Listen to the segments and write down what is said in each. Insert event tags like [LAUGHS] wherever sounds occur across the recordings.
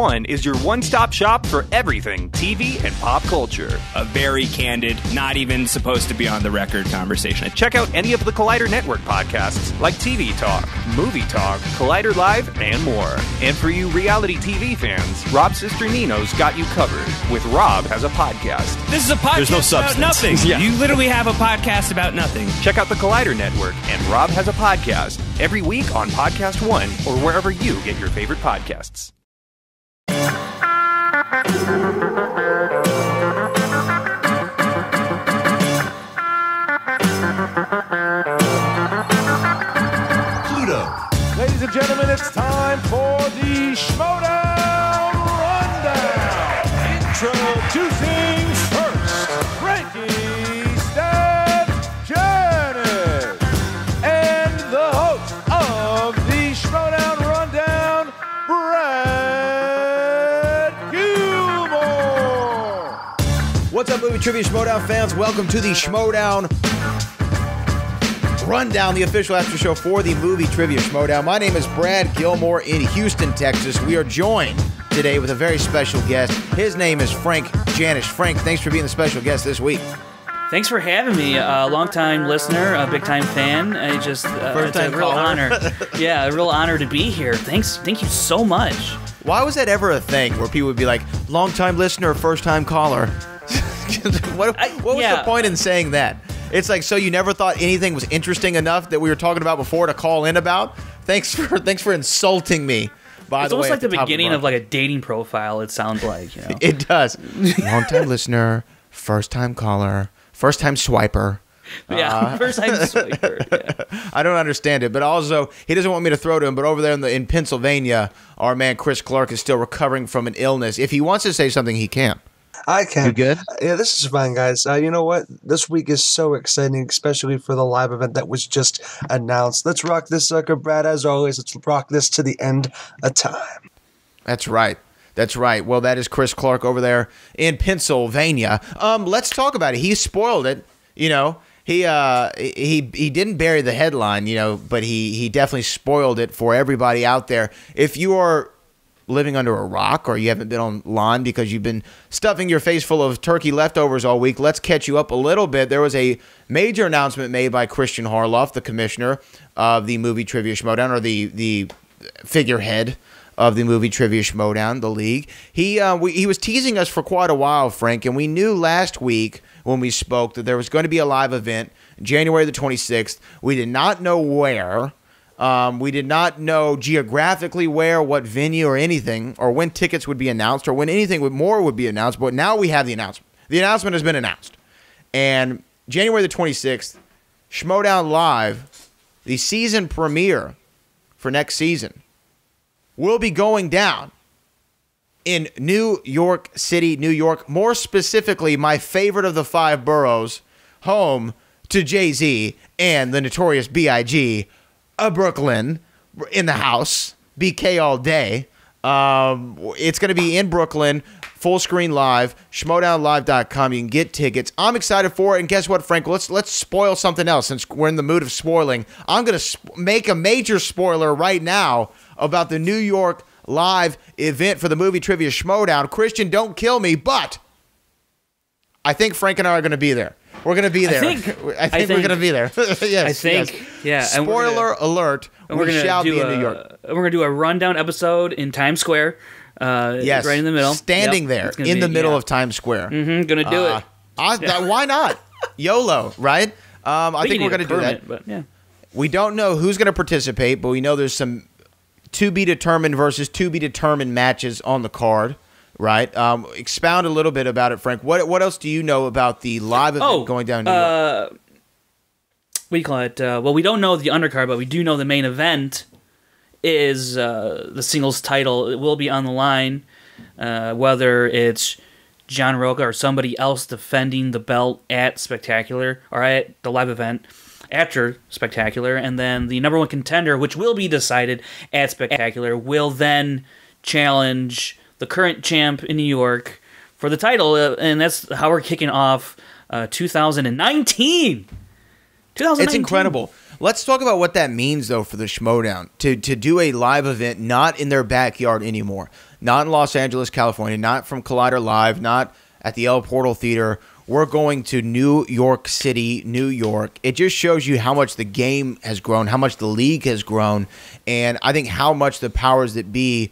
Podcast One is your one stop shop for everything TV and pop culture. A very candid, not even supposed to be on the record conversation. Check out any of the Collider Network podcasts like TV Talk, Movie Talk, Collider Live, and more. And for you reality TV fans, Rob Cesternino's got you covered with Rob Has a Podcast. This is a podcast There's no about nothing. [LAUGHS] Yeah. You literally have a podcast about nothing. Check out the Collider Network and Rob Has a Podcast every week on Podcast One or wherever you get your favorite podcasts. Trivia Schmoedown fans? Welcome to the Schmoedown Rundown, the official after show for the movie trivia Schmoedown. My name is Brad Gilmore in Houston, Texas. We are joined today with a very special guest. His name is Frank Janisch. Frank, thanks for being the special guest this week. Thanks for having me. A longtime listener, a big time fan. I just uh, First it's a real caller. honor. [LAUGHS] yeah, a real honor to be here. Thanks, thank you so much. Why was that ever a thing where people would be like, long time listener, first time caller? [LAUGHS] what, what was yeah. the point in saying that? It's like so you never thought anything was interesting enough that we were talking about before to call in about. Thanks for thanks for insulting me. By It's the way, almost like at the top beginning our- of like a dating profile. It sounds like you [LAUGHS] know. It does. Long time [LAUGHS] listener, first time caller, first time swiper. yeah, uh, first time swiper. Yeah. I don't understand it, but also he doesn't want me to throw to him. But over there in the in Pennsylvania, our man Chris Clark is still recovering from an illness. If he wants to say something, he can. I can. You good? Yeah, this is fun, guys. Uh, you know what? This week is so exciting, especially for the live event that was just announced. Let's rock this sucker, Brad. As always, let's rock this to the end of time. That's right. That's right. Well, that is Chris Clark over there in Pennsylvania. Um, let's talk about it. He spoiled it. You know, he uh he he didn't bury the headline. You know, but he he definitely spoiled it for everybody out there. If you are living under a rock or you haven't been on online because you've been stuffing your face full of turkey leftovers all week, let's catch you up a little bit. There was a major announcement made by Kristian Harloff, the commissioner of the movie Trivia Schmoedown, or the the figurehead of the movie Trivia Schmoedown, the league. He uh, we, he was teasing us for quite a while, Frank, and we knew last week when we spoke that there was going to be a live event January the 26th. We did not know where. Um, we did not know geographically where, what venue, or anything, or when tickets would be announced, or when anything would, more would be announced. But now we have the announcement. The announcement has been announced, and January the 26th, Schmoedown Live, the season premiere for next season, will be going down in New York City, New York. More specifically, my favorite of the five boroughs, home to Jay Z and the notorious B.I.G., a Brooklyn in the house, BK all day. Um, it's going to be in Brooklyn, full screen live, schmoedownlive.com. You can get tickets. I'm excited for it. And guess what, Frank? Let's let's spoil something else since we're in the mood of spoiling. I'm going to sp- make a major spoiler right now about the New York live event for the movie Trivia Schmoedown. Kristian, don't kill me, but I think Frank and I are going to be there. We're going [LAUGHS] to be there. think- I think, I we're going to be there. yes. I think, yes. yeah, and we're gonna- Spoiler alert. We we're gonna shall be in a, New York. We're gonna do a rundown episode in Times Square. Uh, Yes. right in the middle, Standing Yep. there in be- the middle yeah. of Times Square. Mm-hmm, gonna do Uh, it. I, that- why not? [LAUGHS] YOLO, right? Um, I We think we're going a to do that. But yeah, We don't know who's going to participate, but we know there's some to be determined versus to be determined matches on the card, right? Um, expound a little bit about it, Frank. What what else do you know about the live event Oh, going down New York? uh, what do you call it? Uh, well, we don't know the undercard, but we do know the main event is uh, the singles title. It will be on the line, uh, whether it's John Rocha or somebody else defending the belt at Spectacular or at the live event after Spectacular, and then the number one contender, which will be decided at Spectacular, will then challenge the current champ in New York for the title, uh, and that's how we're kicking off uh, 2019. 2019. It's incredible. Let's talk about what that means though for the Schmoedown to to do a live event not in their backyard anymore, not in Los Angeles, California, not from Collider Live, not at the El Portal Theater. We're going to New York City, New York. It just shows you how much the game has grown, how much the league has grown, and I think how much the powers that be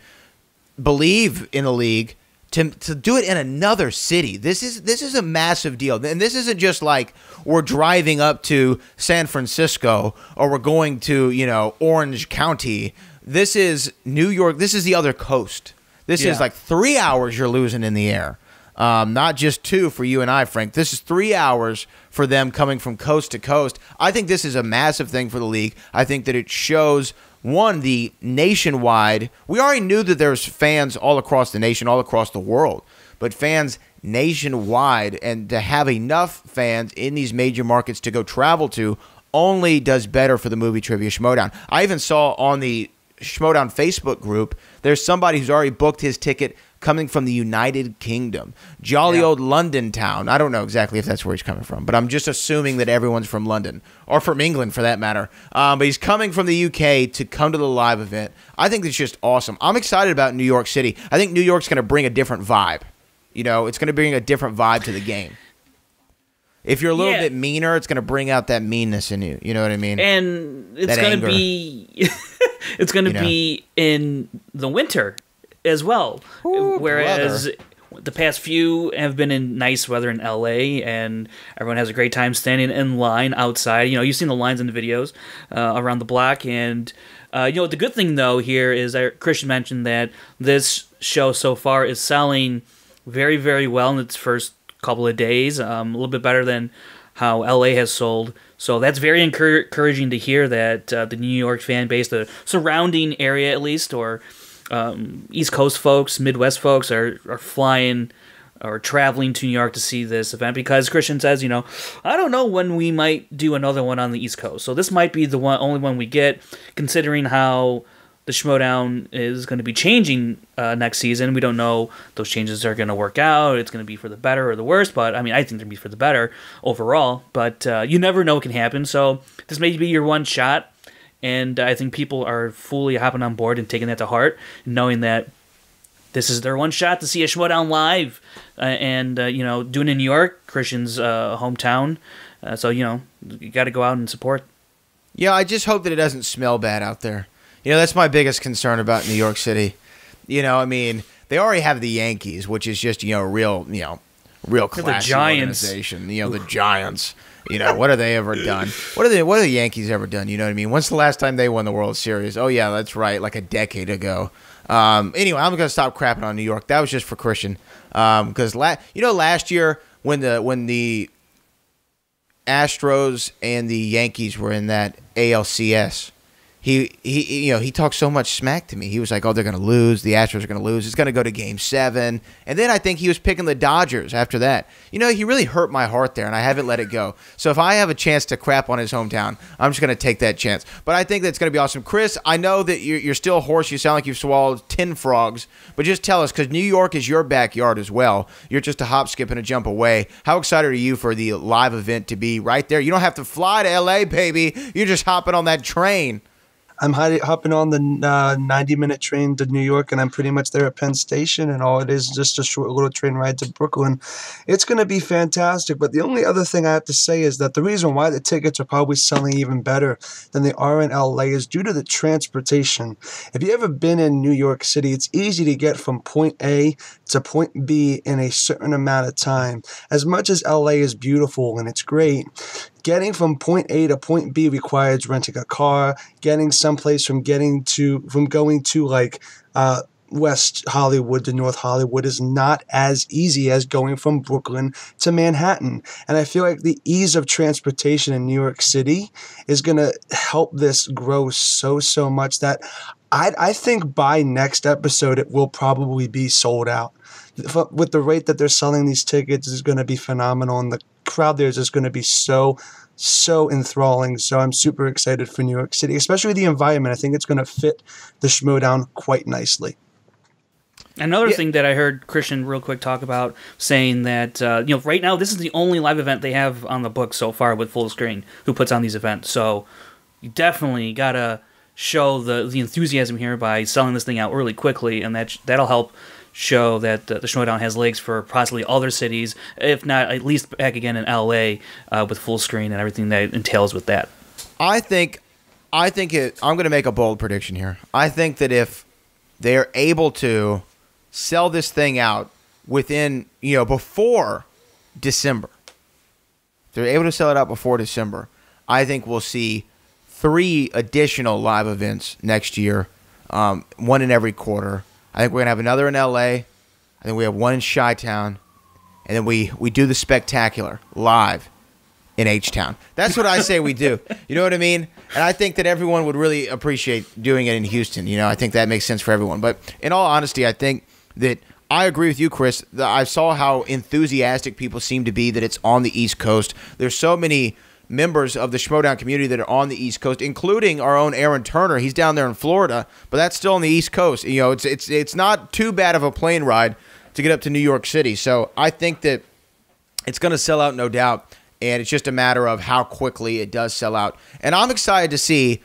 believe in a league to to do it in another city. This is this is a massive deal. And this isn't just like we're driving up to San Francisco or we're going to, you know, Orange County. This is New York. This is the other coast. This Yeah. is like 3 hours you're losing in the air. Um, not just two for you and I, Frank. This is three hours for them coming from coast to coast. I think this is a massive thing for the league. I think that it shows one the nationwide. We already knew that there's fans all across the nation, all across the world, but fans nationwide, and to have enough fans in these major markets to go travel to only does better for the movie trivia Schmoedown. I even saw on the Schmoedown Facebook group, there's somebody who's already booked his ticket coming from the United Kingdom. Jolly Yeah. old London town. I don't know exactly if that's where he's coming from, but I'm just assuming that everyone's from London or from England for that matter. Um, but he's coming from the UK to come to the live event. I think it's just awesome. I'm excited about New York City. I think New York's going to bring a different vibe. You know, it's going to bring a different vibe to the game. If you're a little Yeah. bit meaner, it's going to bring out that meanness in you. You know what I mean? and it's going to be [LAUGHS] it's going to You know? be in the winter as well. Whereas the past few have been in nice weather in LA and everyone has a great time standing in line outside. You know you've seen the lines in the videos uh, around the block and uh, you know the good thing though here is that Kristian mentioned that this show so far is selling very very well in its first couple of days um, a little bit better than how LA has sold. So that's very encouraging to hear that uh, the New York fan base, the surrounding area at least, or um, East Coast folks, Midwest folks are, are flying or traveling to New York to see this event because Kristian says, you know, I don't know when we might do another one on the East Coast. So this might be the one only one we get, considering how the Schmoedown is going to be changing uh, next season. We don't know those changes are going to work out. It's going to be for the better or the worse. But I mean, I think they're going to be for the better overall. But uh, you never know what can happen. So this may be your one shot. And I think people are fully hopping on board and taking that to heart, knowing that this is their one shot to see a Schmoedown live, uh, and uh, you know, doing it in New York, Kristian's uh, hometown. Uh, so you know, you got to go out and support. Yeah, I just hope that it doesn't smell bad out there. You know, that's my biggest concern about New York City. You know, I mean, they already have the Yankees, which is just you know real, you know, real Giants. organization. You know, the Giants. You know, what have they ever [LAUGHS] done? What are they? What have the Yankees ever done? You know what I mean? When's the last time they won the World Series? Oh yeah, that's right, like a decade ago. Um, anyway, I'm gonna stop crapping on New York. That was just for Kristian, because la- you know last year when the when the Astros and the Yankees were in that ALCS. He, he you know he talked so much smack to me. He was like, "Oh, they're going to lose. The Astros are going to lose. It's going to go to Game 7. And then I think he was picking the Dodgers after that. You know, he really hurt my heart there, and I haven't let it go. So if I have a chance to crap on his hometown, I'm just going to take that chance. But I think that's going to be awesome. Chris, I know that you're, you're still hoarse. You sound like you've swallowed ten frogs. But just tell us, because New York is your backyard as well. You're just a hop, skip, and a jump away. How excited are you for the live event to be right there? You don't have to fly to LA, baby. You're just hopping on that train. I'm hopping on the uh, 90 minute train to New York, and I'm pretty much there at Penn Station, and all it is just a short little train ride to Brooklyn. It's going to be fantastic. But the only other thing I have to say is that the reason why the tickets are probably selling even better than they are in LA is due to the transportation. If you ever been in New York City, it's easy to get from point A to point B in a certain amount of time. As much as LA is beautiful and it's great, getting from point A to point B requires renting a car, getting someplace from getting to from going to like uh West Hollywood to North Hollywood is not as easy as going from Brooklyn to Manhattan. And I feel like the ease of transportation in New York City is going to help this grow so, so much that I, I think by next episode, it will probably be sold out. With the rate that they're selling these tickets is going to be phenomenal. And the crowd there is just going to be so, so enthralling. So I'm super excited for New York City, especially the environment. I think it's going to fit the Schmoedown quite nicely. Another Yeah. thing that I heard Kristian real quick talk about saying that uh, you know right now this is the only live event they have on the book so far with full screen who puts on these events. So you definitely gotta show the the enthusiasm here by selling this thing out really quickly, and that that'll help show that uh, the Schmoedown has legs for possibly other cities, if not at least back again in LA uh, with full screen and everything that entails with that. I think, I think it. I'm going to make a bold prediction here. I think that if they're able to sell this thing out within, you know, before December, they're able to sell it out before December. I think we'll see three additional live events next year, um, one in every quarter. I think we're gonna have another in LA. I think we have one in Chi Town, and then we we do the spectacular live in H Town. That's what I say we do. You know what I mean? And I think that everyone would really appreciate doing it in Houston. You know, I think that makes sense for everyone. But in all honesty, I think that I agree with you, Chris. I saw how enthusiastic people seem to be that it's on the East Coast. There's so many members of the Schmoedown community that are on the East Coast, including our own Aaron Turner. He's down there in Florida, but that's still on the East Coast. You know, it's it's it's not too bad of a plane ride to get up to New York City. So I think that it's going to sell out, no doubt. And it's just a matter of how quickly it does sell out. And I'm excited to see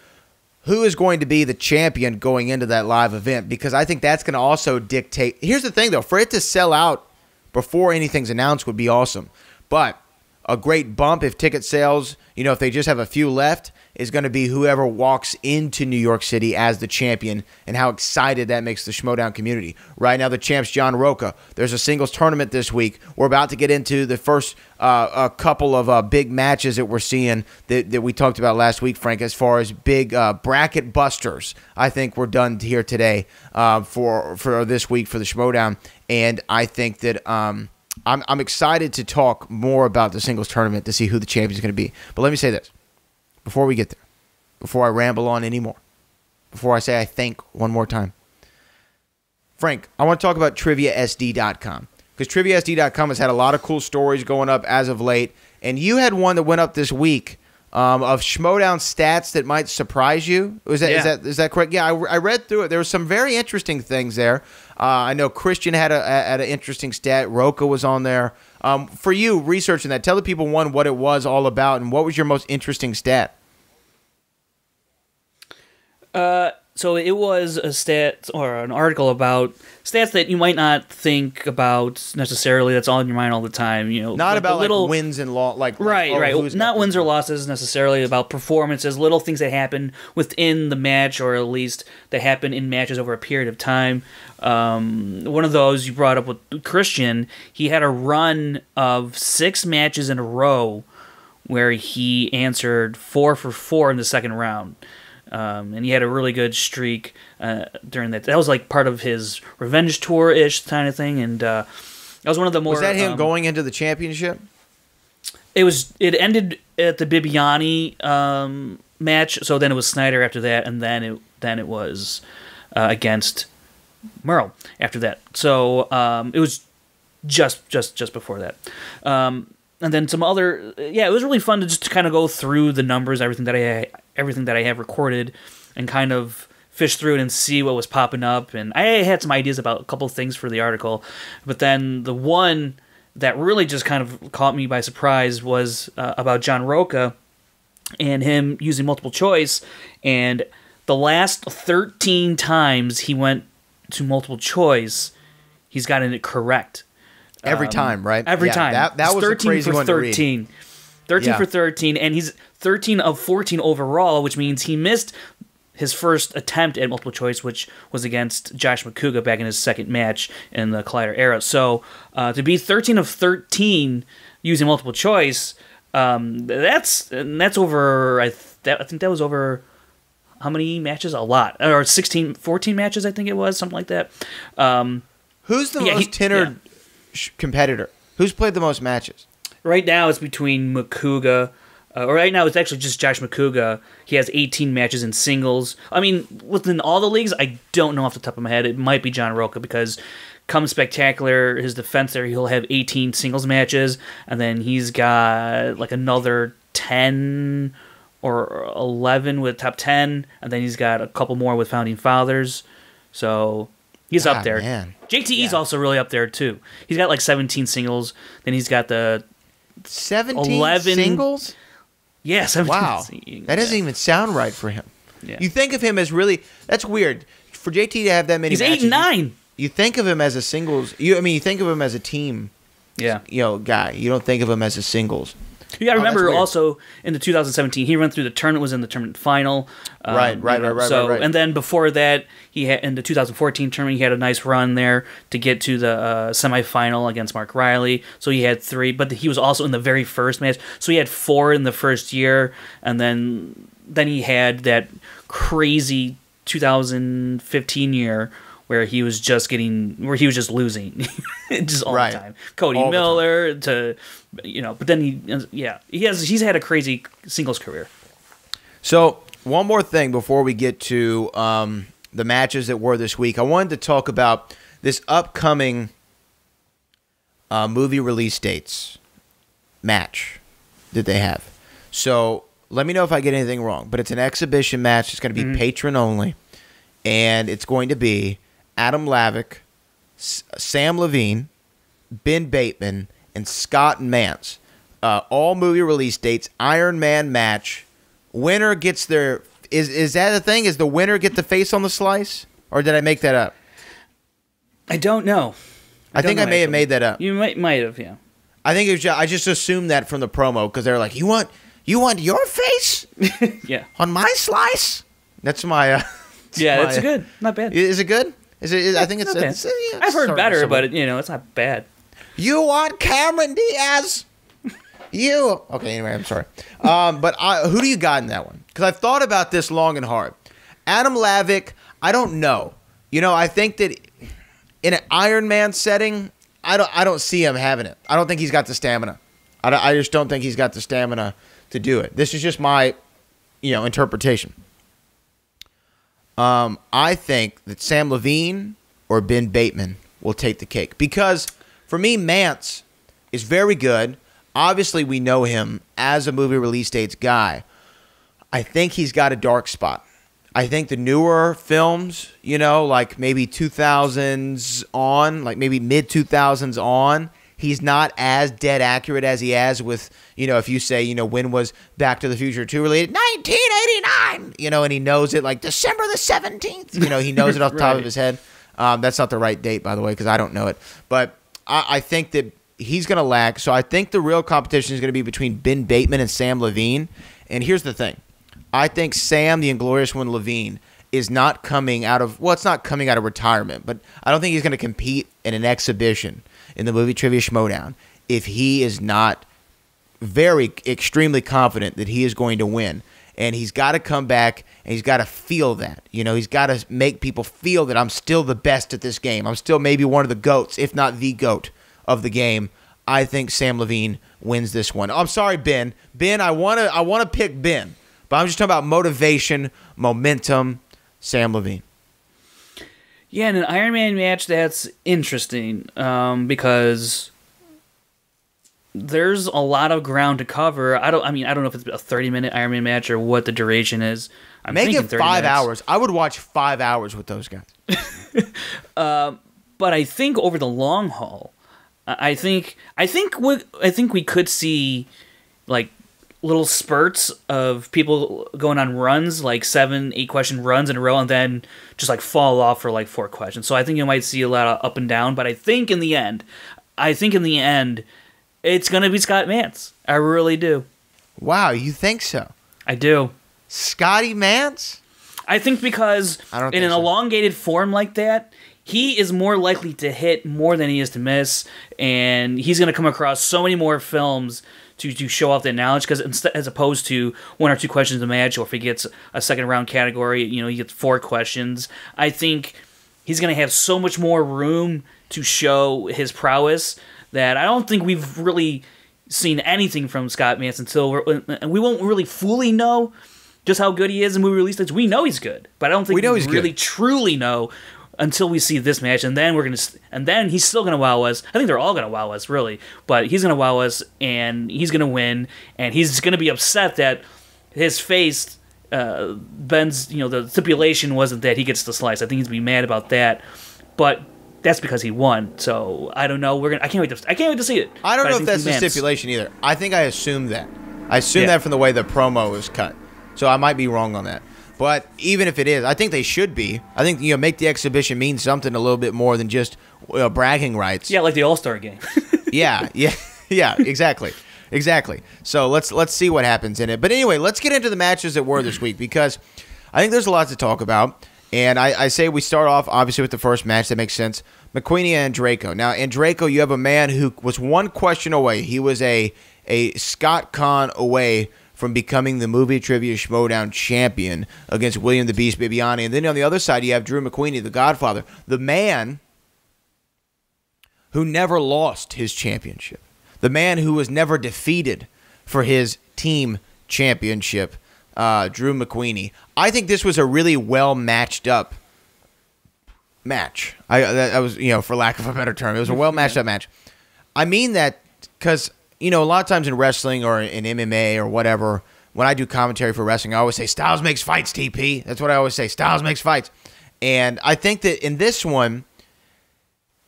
who is going to be the champion going into that live event because I think that's going to also dictate. Here's the thing, though for it to sell out before anything's announced would be awesome. But a great bump if ticket sales, you know, if they just have a few left, is going to be whoever walks into New York City as the champion and how excited that makes the Schmoedown community. Right now, the champ's John Rocha. There's a singles tournament this week. We're about to get into the first uh, a couple of uh, big matches that we're seeing that, that we talked about last week, Frank, as far as big uh, bracket busters. I think we're done here today uh, for, for this week for the Schmoedown. And I think that. Um, I'm, I'm excited to talk more about the singles tournament to see who the champion is going to be. But let me say this before we get there, before I ramble on anymore, before I say I think one more time. Frank, I want to talk about triviasd.com because triviasd.com has had a lot of cool stories going up as of late. And you had one that went up this week um, of Schmoedown stats that might surprise you. Was that, is Yeah. that is that correct? Yeah, I, I read through it. There were some very interesting things there. Uh, I know Kristian had a had an interesting stat. Rocha was on there. Um, for you researching that, tell the people one what it was all about and what was your most interesting stat. So it was a stat or an article about stats that you might not think about necessarily. That's all in your mind all the time. You know, Not like about little like wins and loss, like Right, oh, right. who's- Not wins or losses necessarily about performances, little things that happen within the match, or at least that happen in matches over a period of time. Um, one of those you brought up with Kristian, he had a run of six matches in a row where he answered four for four in the second round. Um, and he had a really good streak uh, during that. That was like part of his revenge tour ish kind of thing, and uh, that was one of the more. Was that him um, going into the championship? it was it ended at the Bibiani um, match. So then it was Snyder after that, and then it then it was uh, against Merle after that. So um, it was just just just before that. Um, and then some other yeah, it was really fun to just kind of go through the numbers, everything that I everything that I have recorded, and kind of fish through it and see what was popping up. And I had some ideas about a couple of things for the article, but then the one that really just kind of caught me by surprise was uh, about John Rocha and him using multiple choice. And the last 13 times he went to multiple choice, he's gotten it correct. Every time, right? Um, Every Yeah, time. That, that was 13 crazy for one to read. 13. 13 Yeah. for 13, and he's 13 of 14 overall, which means he missed his first attempt at multiple choice, which was against Josh Macuga back in his second match in the Collider era. So uh, to be 13 of 13 using multiple choice, um, that's and that's over. I, th- that, I think that was over how many matches? A lot, or 16, 14 matches. I think it was something like that. Um, Who's the Yeah, most tenured sh- competitor? Who's played the most matches? Right now, it's between Macuga. Uh, right now, it's actually just Josh Macuga. He has 18 matches in singles. I mean, within all the leagues, I don't know off the top of my head. It might be John Rocha because come spectacular, his defense there, he'll have 18 singles matches, and then he's got like another 10 or 11 with top 10, and then he's got a couple more with Founding Fathers. So He's Ah, up there. man. JTE's Yeah. also really up there too. He's got like 17 singles. Then he's got the 17 11 singles? Yeah 17. Wow. That doesn't even sound right for him. Yeah. You think of him as really that's weird. For JT to have that many He's eight matches, you- nine. You, think of him as a singles you I mean you think of him as a team, Yeah. you know, guy. You don't think of him as a singles. You got to Oh, remember also in the 2017 he went through the tournament was in the tournament final. um, Right, right, you know, right, right, So right, right. and then before that he had in the 2014 tournament he had a nice run there to get to the uh, semifinal against Mark Reilly. So he had three, but he was also in the very first match. So he had four in the first year, and then then he had that crazy 2015 year. Where he was just getting, where he was just losing, [LAUGHS] just all Right. the time. Cody All the time. Miller to, you know, but then he, yeah, he has, he's had a crazy singles career. So, one more thing before we get to um, the matches that were this week. I wanted to talk about this upcoming uh, movie release dates match that they have. So, let me know if I get anything wrong, but it's an exhibition match. It's going to be patron only, and it's going to be Adam Lavick, S- Sam Levine, Ben Bateman, and Scott Mantz. Uh, all movie release dates. Iron Man match. Winner gets their. Is is that a thing? Is the winner get the face on the slice, or did I make that up? I don't know. I, don't think I may have made that up. You might, might have, yeah. I think it was. Just, I just assumed that from the promo because they're like, "You want you want your face [LAUGHS] Yeah. on my slice?" That's my. Uh, [LAUGHS] Yeah, my- that's good. Not bad. Is it good? Is it? Is, I think it's. Not bad. it's, yeah, I've heard better, but you know, it's not bad. You want Cameron Diaz? [LAUGHS] You okay? Anyway, I'm sorry. Um, but I, who do you got in that one? Because I've thought about this long and hard. Adam Lavick, I don't know. You know, I think that in an Iron Man setting, I don't, I don't see him having it. I don't think he's got the stamina. I, I just don't think he's got the stamina to do it. This is just my, you know, interpretation. Um, I think that Sam Levine or Ben Bateman will take the cake because for me, Mantz is very good. Obviously, we know him as a movie release dates guy. I think he's got a dark spot. I think the newer films, you know, like maybe 2000s on, like maybe mid 2000s on, he's not as dead accurate as he has with, you know, if you say, you know, when was Back to the Future 2 released? 1989, you know, and he knows it like December the 17th. You know, he knows it off the top of [LAUGHS] his head. Um, that's not the right date, by the way, because I don't know it. But I, I think that he's going to lack. So I think the real competition is going to be between Ben Bateman and Sam Levine. And here's the thing I think Sam, the Inglorious One Levine, is not coming out of, well, it's not coming out of retirement, but I don't think he's going to compete in an exhibition in the movie Trivia Schmoedown if he is not very extremely confident that he is going to win. And he's got to come back and he's got to feel that. You know, he's got to make people feel that I'm still the best at this game. I'm still maybe one of the goats, if not the goat of the game. I think Sam Levine wins this one. Oh, I'm sorry, Ben. Ben, I want to I want to pick Ben. But I'm just talking about motivation, momentum, Sam Levine. Yeah, in an Iron Man match, that's interesting um, because there's a lot of ground to cover. I don't. I mean, I don't know if it's a 30 minute Iron Man match or what the duration is. I'm Make thinking it five minutes. hours. I would watch five hours with those guys. [LAUGHS] but I think over the long haul, I I think I think we I think we could see like little spurts of people going on runs, like seven, eight question runs in a row, and then just like fall off for like four questions. So I think you might see a lot of up and down. But I think in the end, I think in the end, it's gonna be Scott Mantz. I really do. Wow, you think so? I do. Scotty Mantz? I think because I don't in an so. elongated form like that, he is more likely to hit more than he is to miss, and he's going to come across so many more films to, to show off that knowledge. Because as opposed to one or two questions a match, or if he gets a second round category, you know, he gets four questions. I think he's going to have so much more room to show his prowess that I don't think we've really seen anything from Scott Mantz until we're, and we won't really fully know just how good he is and we release dates. We know he's good, but I don't think We know we he's really good. truly know until we see this match, and then we're gonna, and then he's still gonna wow us. I think they're all gonna wow us, really, but he's gonna wow us, and he's gonna win, and he's gonna be upset that his face. Uh, Ben's, you know, the stipulation wasn't that he gets the slice. I think he's gonna be mad about that. but that's because he won. So I don't know. We're gonna. I can't wait to. I can't wait to see it. I don't But know if that's the stipulation either. I think I assumed that. I assumed Yeah. that from the way the promo was cut. So I might be wrong on that. But even if it is, I think they should be. I think you know make the exhibition mean something a little bit more than just bragging rights. Yeah, like the All Star game. [LAUGHS] yeah, yeah, [LAUGHS] yeah, exactly, exactly. So let's let's see what happens in it. But anyway, let's get into the matches that were this week because I think there's a lot to talk about. And I, I say we start off obviously with the first match that makes sense. McWeeny and Draco. Now in Draco, you have a man who was one question away. He was a a Scott Con away from becoming the movie trivia Schmoedown champion against William the Beast Bibiani. And then on the other side, you have Drew McWeeny, the Godfather, the man who never lost his championship, the man who was never defeated for his team championship, uh, Drew McWeeny. I think this was a really well matched up match. I that, that was you know for lack of a better term, it was a well matched up match. I mean that because you know a lot of times in wrestling or in MMA or whatever, when I do commentary for wrestling, I always say Styles makes fights. TP. That's what I always say. Styles makes fights, and I think that in this one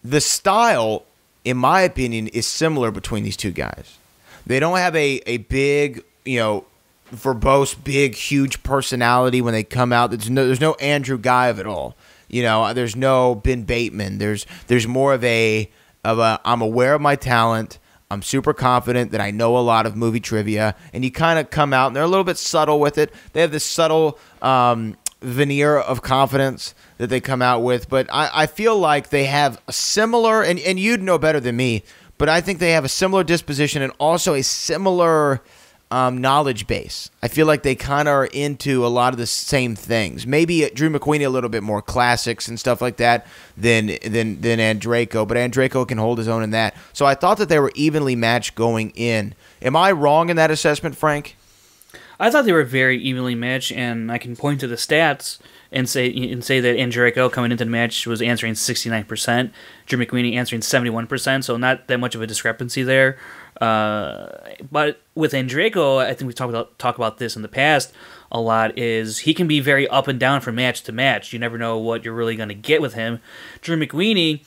the style, in my opinion, is similar between these two guys. They don't have a, a big, you know, verbose, big, huge personality when they come out. There's no there's no Andrew Guy of it all. You know, there's no Ben Bateman. There's there's more of a of a I'm aware of my talent. I'm super confident that I know a lot of movie trivia, and you kind of come out and they're a little bit subtle with it. They have this subtle um, veneer of confidence that they come out with, but I, I feel like they have a similar, and, and you'd know better than me, but I think they have a similar disposition and also a similar um, knowledge base. I feel like they kind of are into a lot of the same things. Maybe Drew McWeeny a little bit more classics and stuff like that than than than Andreyko, but Andreyko can hold his own in that. So I thought that they were evenly matched going in. Am I wrong in that assessment, Frank? I thought they were very evenly matched, and I can point to the stats and say and say that Andreyko coming into the match was answering sixty nine percent, Drew McWeeny answering seventy one percent, so not that much of a discrepancy there. Uh, but with Andreyko, I think we talked about talk about this in the past a lot. Is he can be very up and down from match to match. You never know what you're really going to get with him. Drew McWeeny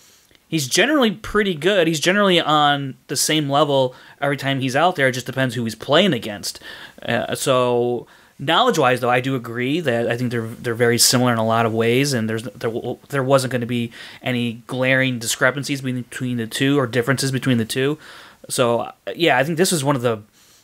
he's generally pretty good. He's generally on the same level every time he's out there. It just depends who he's playing against. Uh, so knowledge wise, though, I do agree that I think they're they're very similar in a lot of ways, and there's there there wasn't going to be any glaring discrepancies between the two or differences between the two. So yeah, I think this is one of the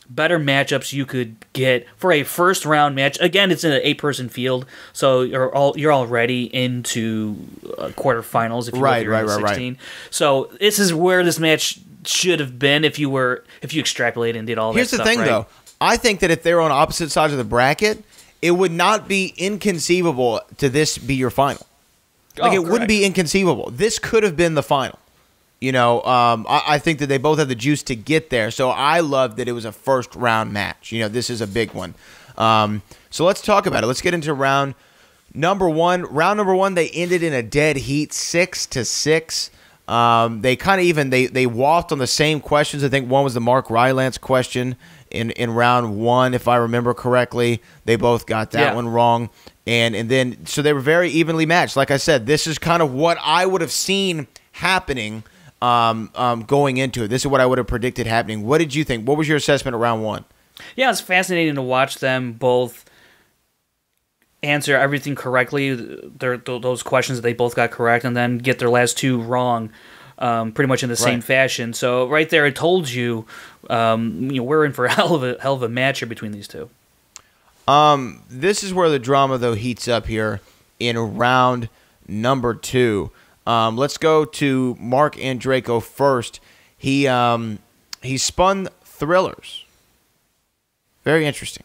better matchups you could get for a first round match. Again, it's in an eight person field, so you're all you're already into uh, quarterfinals if you Right, right, right, right, right. 16. So this is where this match should have been if you were if you extrapolate and did all Here's that the stuff thing, right. though. I think that if they were on opposite sides of the bracket, it would not be inconceivable to this be your final. Like Oh, it wouldn't be inconceivable. This could have been the final. You know, um, I, I think that they both have the juice to get there. So I love that it was a first round match. You know, this is a big one. Um, so let's talk about it. Let's get into round number one. Round number one, they ended in a dead heat, six to six. Um, they kind of even they they walked on the same questions. I think one was the Mark Rylance question in in round one, if I remember correctly. They both got that Yeah. one wrong, and and then so they were very evenly matched. Like I said, this is kind of what I would have seen happening um, um, going into it. This is what I would have predicted happening. What did you think? What was your assessment of round one? Yeah, it's fascinating to watch them both answer everything correctly. Their, those questions that they both got correct, and then get their last two wrong, um, pretty much in the same fashion. So right there, it told you, um, you know, we're in for a [LAUGHS] hell of a hell of a match here between these two. this is where the drama though heats up here in round number two. Um, let's go to Mark Andreyko first. He um, he spun thrillers. Very interesting,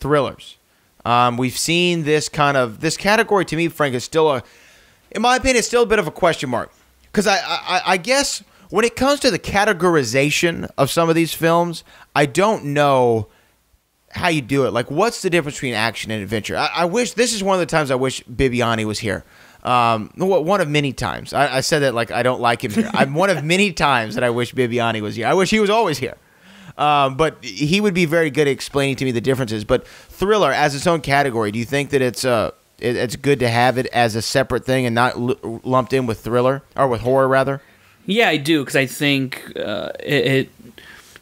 thrillers. Um, we've seen this kind of this category to me, Frank, is still a, in my opinion, it's still a bit of a question mark because I, I I guess when it comes to the categorization of some of these films, I don't know how you do it. Like, what's the difference between action and adventure? I, I wish this is one of the times I wish Bibiani was here. Um, one of many times. I, I said that like I don't like him here. I'm one of many [LAUGHS] times that I wish Bibiani was here. I wish he was always here. Um, but he would be very good at explaining to me the differences. But thriller, as its own category, do you think that it's uh it, it's good to have it as a separate thing and not l- lumped in with thriller or with horror rather. Yeah, I do because I think uh, it, it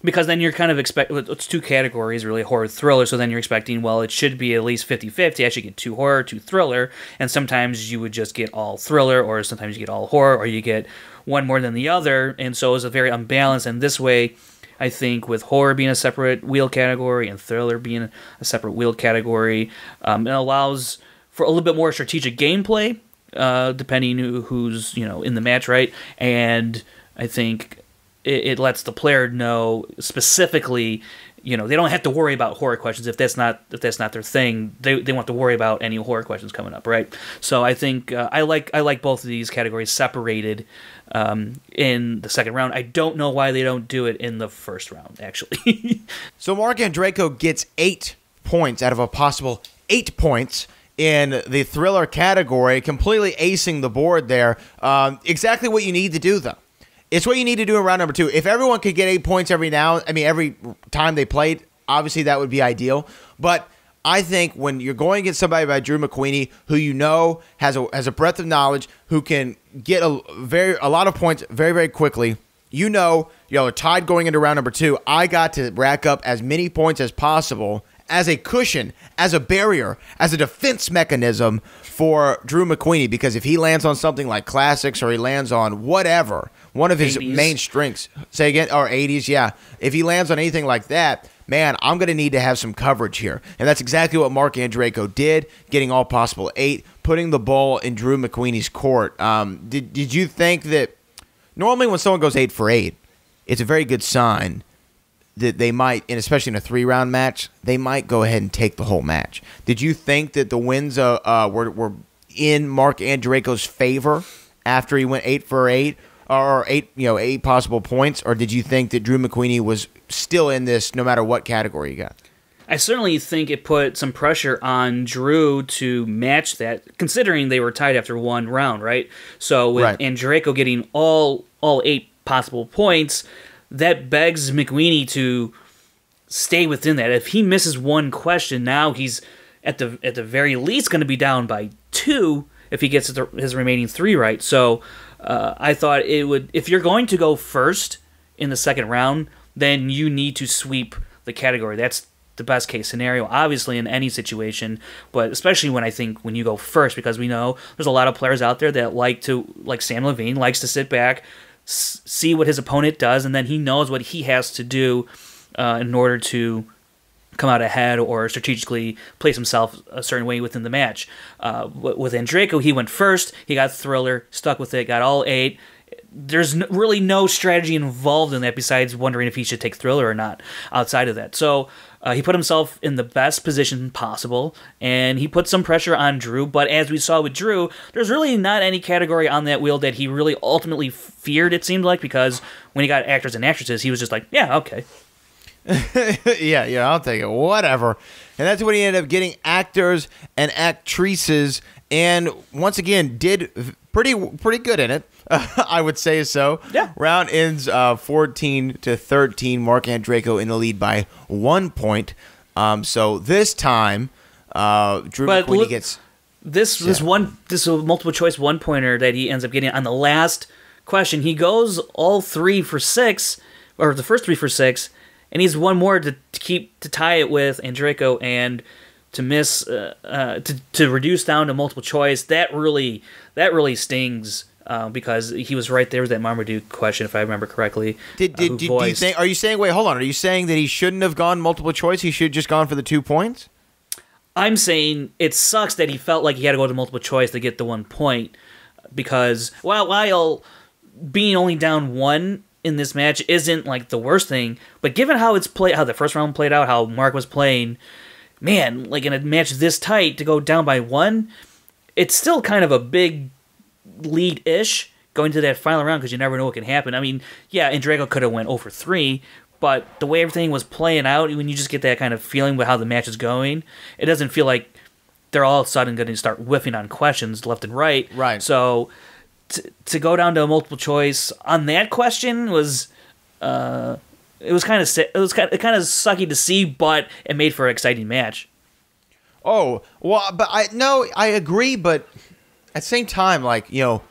because then you're kind of expect it's two categories really horror thriller so then you're expecting well it should be at least 50-50 i should get two horror two thriller and sometimes you would just get all thriller or sometimes you get all horror or you get one more than the other and so it's a very unbalanced and this way i think with horror being a separate wheel category and thriller being a separate wheel category um, it allows for a little bit more strategic gameplay uh, depending who, who's you know in the match right? And i think it, it lets the player know specifically you know they don't have to worry about horror questions if that's not if that's not their thing they, they want to worry about any horror questions coming up right so i think uh, i like i like both of these categories separated um, in the second round i don't know why they don't do it in the first round actually [LAUGHS] So Mark Andreyko gets eight points out of a possible eight points in the thriller category, completely acing the board there. Um, exactly what you need to do, though. It's what you need to do in round number two. If everyone could get eight points every now, I mean, every time they played, obviously that would be ideal. But I think when you're going against somebody like Drew McWeeny, who you know has a has a breadth of knowledge, who can get a very a lot of points very very quickly, you know y'all are tied going into round number two. I got to rack up as many points as possible as a cushion, as a barrier, as a defense mechanism for Drew McWeeny. Because if he lands on something like classics or he lands on whatever, one of his 80s. main strengths, say again, or 80s, yeah. If he lands on anything like that, man, I'm going to need to have some coverage here. And that's exactly what Mark Andreyko did, getting all possible eight, putting the ball in Drew McWeeny's court. Um, did, did you think that normally when someone goes eight for eight, it's a very good sign that they might, and especially in a three round match, they might go ahead and take the whole match. Did you think that the wins uh, uh, were, were in Mark Andreyko's favor after he went eight for eight? Or eight, you know, eight possible points, or did you think that Drew McWeeny was still in this, no matter what category you got? I certainly think it put some pressure on Drew to match that, considering they were tied after one round, right? So with Right. Andreyko getting all all eight possible points, that begs McWeeny to stay within that. If he misses one question, now he's at the at the very least going to be down by two if he gets his remaining three right. So uh, I thought it would if you're going to go first in the second round, then you need to sweep the category. That's the best case scenario, obviously in any situation, but especially when I think when you go first, because we know there's a lot of players out there that like to, like Samm Levine, likes to sit back, see what his opponent does, and then he knows what he has to do uh, in order to come out ahead or strategically place himself a certain way within the match. Uh, wi- with Andreyko, he went first. He got Thriller, stuck with it, got all eight. There's really no strategy involved in that besides wondering if he should take Thriller or not outside of that. So uh, he put himself in the best position possible and he put some pressure on Drew. But as we saw with Drew, there's really not any category on that wheel that he really ultimately feared, it seemed like, because when he got actors and actresses, he was just like, yeah, okay. [LAUGHS] yeah, yeah, I'll take it. Whatever. And that's when he ended up getting actors and actresses, and once again did pretty pretty good in it. [LAUGHS] I would say so. Yeah. Round ends uh, fourteen to thirteen. Mark Andreyko in the lead by one point. Um, so this time, uh, Drew But McWeeny look- gets. this this one this multiple choice one pointer that he ends up getting on the last question he goes all three for six or the first three for six and he's one more to, to keep to tie it with Andreyko and to miss uh, uh, to, to reduce down to multiple choice that really that really stings uh, because he was right there with that Marmaduke question if I remember correctly Did, uh, did, who did you think? Are you saying? Wait, hold on. Are you saying that he shouldn't have gone multiple choice? He should have just gone for the two points. I'm saying it sucks that he felt like he had to go to multiple choice to get the one point because while while being only down one in this match isn't like the worst thing, but given how it's played, how the first round played out, how Mark was playing, man, like in a match this tight to go down by one, it's still kind of a big lead ish going to that final round because you never know what can happen. I mean, yeah, Andreyko could have went oh over three, but the way everything was playing out, when you just get that kind of feeling with how the match is going, it doesn't feel like they're all of a sudden going to start whiffing on questions left and right. Right. So to, to go down to a multiple choice on that question was. Uh, it was kind of it was kind of, kind of sucky to see, but it made for an exciting match. Oh well, but I no, I agree, but at the same time, like you know,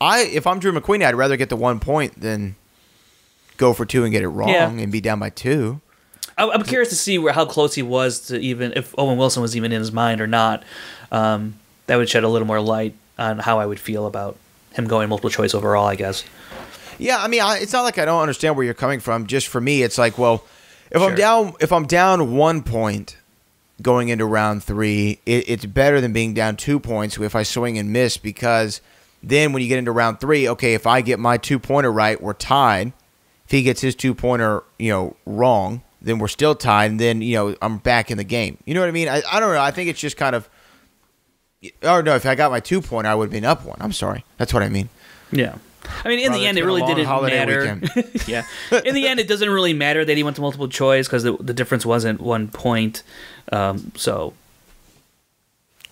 I if I'm Drew McQueen, I'd rather get the one point than go for two and get it wrong Yeah. and be down by two. I- I'm curious to see where how close he was to even if Owen Wilson was even in his mind or not. Um, that would shed a little more light on how I would feel about him going multiple choice overall. I guess. Yeah, I mean, I, it's not like I don't understand where you're coming from. Just for me, it's like, well, if I'm down, if I'm down one point going into round three, it, it's better than being down two points if I swing and miss because then when you get into round three, okay, if I get my two pointer right, we're tied. If he gets his two pointer, you know, wrong, then we're still tied, and then you know I'm back in the game. You know what I mean? I, I don't know. I think it's just kind of. Or no, if I got my two pointer, I would have been up one. I'm sorry. That's what I mean. Yeah. I mean, in Brother, the end, it really didn't matter. [LAUGHS] yeah. In the end, it doesn't really matter that he went to multiple choice because the, the difference wasn't one point. Um, so,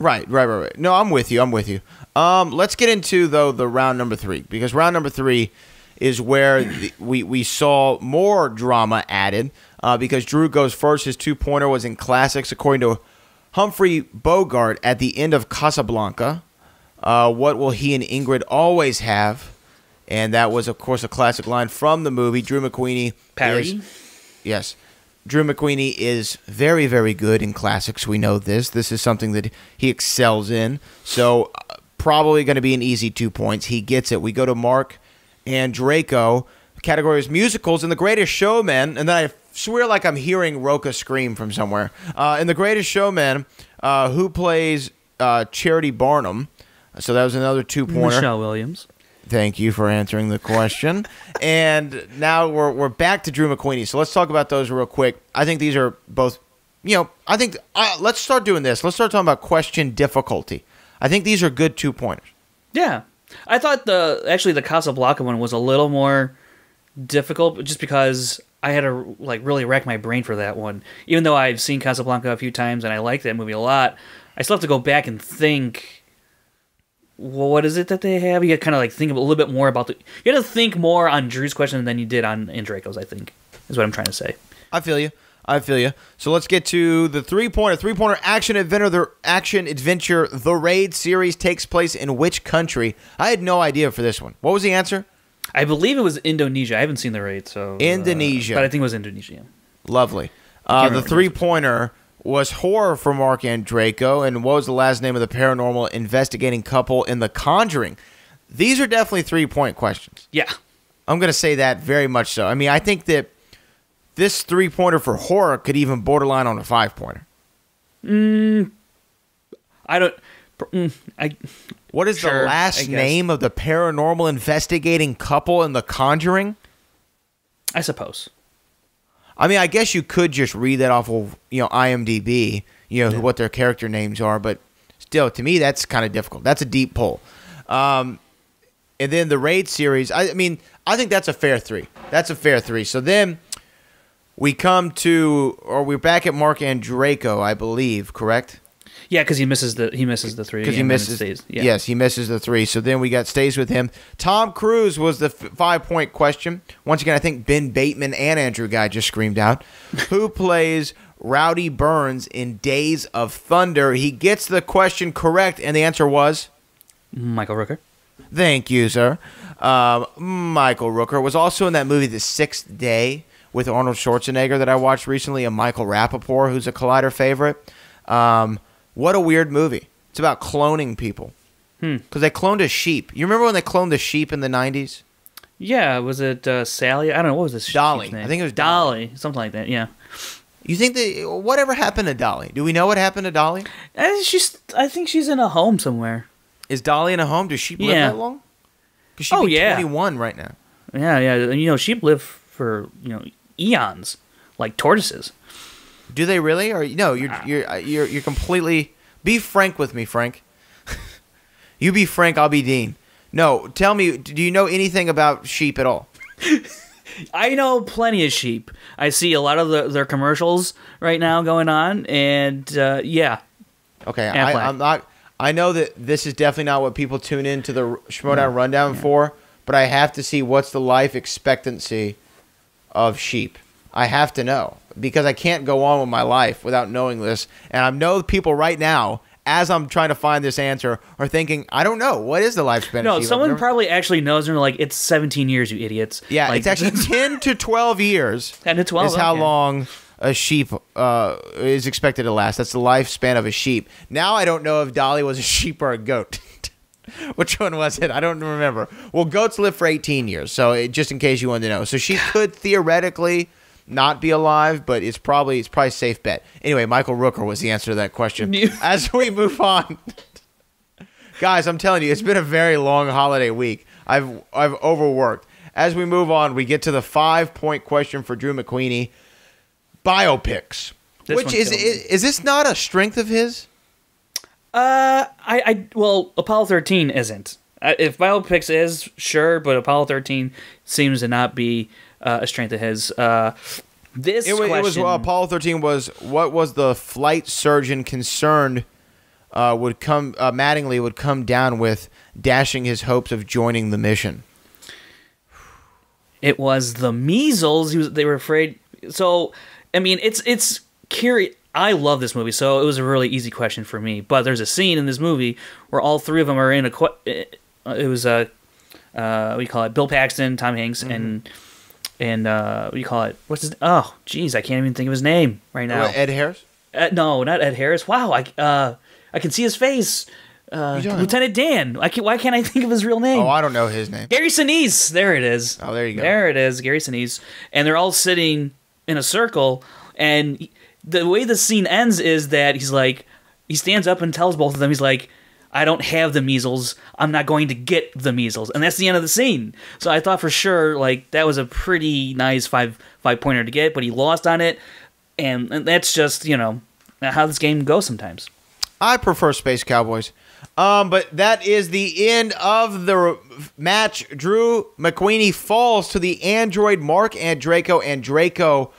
Right, right, right, right. No, I'm with you. I'm with you. Um, let's get into though the round number three because round number three is where the, we we saw more drama added uh, because Drew goes first. His two pointer was in classics, according to Humphrey Bogart at the end of Casablanca. Uh, what will he and Ingrid always have? And that was, of course, a classic line from the movie. Drew McWeeny Parry. is- Yes. Drew McWeeny is very, very good in classics. We know this. This is something that he excels in. So, uh, probably going to be an easy two points. He gets it. We go to Mark Andreyko. Category is musicals and The Greatest Showman. And then I swear like I'm hearing Rocha scream from somewhere. Uh, in The Greatest Showman, uh, who plays uh, Charity Barnum? So that was another two pointer. Michelle Williams. Thank you for answering the question. [LAUGHS] and now we're we're back to Drew McWeeny. So let's talk about those real quick. I think these are both, you know, I think uh, let's start doing this. Let's start talking about question difficulty. I think these are good two pointers. Yeah. I thought the actually the Casablanca one was a little more difficult just because I had to like really rack my brain for that one. Even though I've seen Casablanca a few times and I like that movie a lot, I still have to go back and think well, what is it that they have? You got kind of like think a little bit more about the. You got to think more on Drew's question than you did on Andreyko's. I think is what I'm trying to say. I feel you. I feel you. So let's get to the three pointer. Three pointer action adventure. The action adventure. The Raid series takes place in which country? I had no idea for this one. What was the answer? I believe it was Indonesia. I haven't seen the raid, so uh, Indonesia. but I think it was Indonesia. Lovely. Uh, the three pointer was horror for Mark Andreyko, and what was the last name of the paranormal investigating couple in The Conjuring? These are definitely three point questions. Yeah, I'm going to say that very much so. I mean, I think that this three pointer for horror could even borderline on a five pointer. I don't. mm, I What is the Sure, I last name of the paranormal investigating couple in The Conjuring? I suppose. I mean, I guess you could just read that off of you know IMDb, you know what their character names are, but still, to me, that's kind of difficult. That's a deep pull. Um, and then the raid series. I, I mean, I think that's a fair three. That's a fair three. So then we come to, or we're back at Mark Andreyko, I believe. Correct? Yeah, because he misses the he misses the three. because he and then it misses. stays. Yeah. Yes, he misses the three. So then we got stays with him. Tom Cruise was the f- five point question. Once again, I think Ben Bateman and Andrew Guy just screamed out. [LAUGHS] Who plays Rowdy Burns in Days of Thunder? He gets the question correct, and the answer was. Michael Rooker. Thank you, sir. Um, Michael Rooker was also in that movie, The Sixth Day, with Arnold Schwarzenegger that I watched recently, and Michael Rappaport, who's a Collider favorite. Um, what a weird movie. It's about cloning people. Because they cloned a sheep. You remember when they cloned the sheep in the 90s? Yeah, was it uh, Sally? I don't know what was this. Dolly. name? I think it was Dolly, something like that. Yeah. You think that. Whatever happened to Dolly? Do we know what happened to Dolly? Uh, she's. I think she's in a home somewhere. Is Dolly in a home? Does sheep live Yeah. that long? Because she'd Oh, be yeah. 21 right now. Yeah, yeah. and, You know, sheep live for you know eons, like tortoises. Do they really? Or no? You're you're uh, you're you're completely. Be frank with me, Frank. [LAUGHS] you be Frank. I'll be Dean. No, tell me. Do you know anything about sheep at all? [LAUGHS] I know plenty of sheep. I see a lot of the, their commercials right now going on, and uh, yeah, Okay. I, I'm not. I know that this is definitely not what people tune into the Schmoedown Rundown for, but I have to see what's the life expectancy of sheep. I have to know because I can't go on with my life without knowing this. And I know people right now, as I'm trying to find this answer, are thinking, I don't know. What is the lifespan? No, someone never- probably actually knows, and they're like, "It's 17 years, you idiots." Yeah, Like, it's actually [LAUGHS] 10 to 12 years 10 to 12, is how okay. long a sheep uh, is expected to last. That's the lifespan of a sheep. Now I don't know if Dolly was a sheep or a goat. [LAUGHS] Which one was it? I don't remember. Well, goats live for 18 years, so it, just in case you wanted to know. So she could theoretically not be alive, but it's probably it's probably a safe bet. Anyway, Michael Rooker was the answer to that question. [LAUGHS] As we move on, guys, I'm telling you, it's been a very long holiday week. I've I've overworked. As we move on, we get to the five point question for Drew McWeeny. Biopics, This which is, is is this not a strength of his? Uh, I, I, well, Apollo 13 isn't. If biopics is sure, but Apollo 13 seems to not be uh, a strength of his. Uh, this It, question, it was uh, Apollo 13 was what was the flight surgeon concerned uh, would come uh, Mattingly would come down with dashing his hopes of joining the mission. it was the measles. He was, they were afraid. So, I mean, it's it's curious. I love this movie, so it was a really easy question for me. But there's a scene in this movie where all three of them are in a. que- It was a, uh, what do you call it? Bill Paxton, Tom Hanks, Mm-hmm. and and uh, what do you call it? What's his? Oh, jeez, I can't even think of his name right now. Ed Harris. Uh, no, not Ed Harris. Wow, I uh, I can see his face. Uh, Lieutenant Dan. I can, why can't I [LAUGHS] think of his real name? Oh, I don't know his name. Gary Sinise. There it is. Oh, there you go. There it is. Gary Sinise. And they're all sitting in a circle. And he- the way the scene ends is that he's like, he stands up and tells both of them, he's like, I don't have the measles. I'm not going to get the measles. And that's the end of the scene. So I thought for sure, like, that was a pretty nice five five pointer to get, but he lost on it. And, and that's just, you know, how this game goes sometimes. I prefer Space Cowboys. Um, but that is the end of the match. Drew McWeeny falls to the android Mark Andreyko, and Draco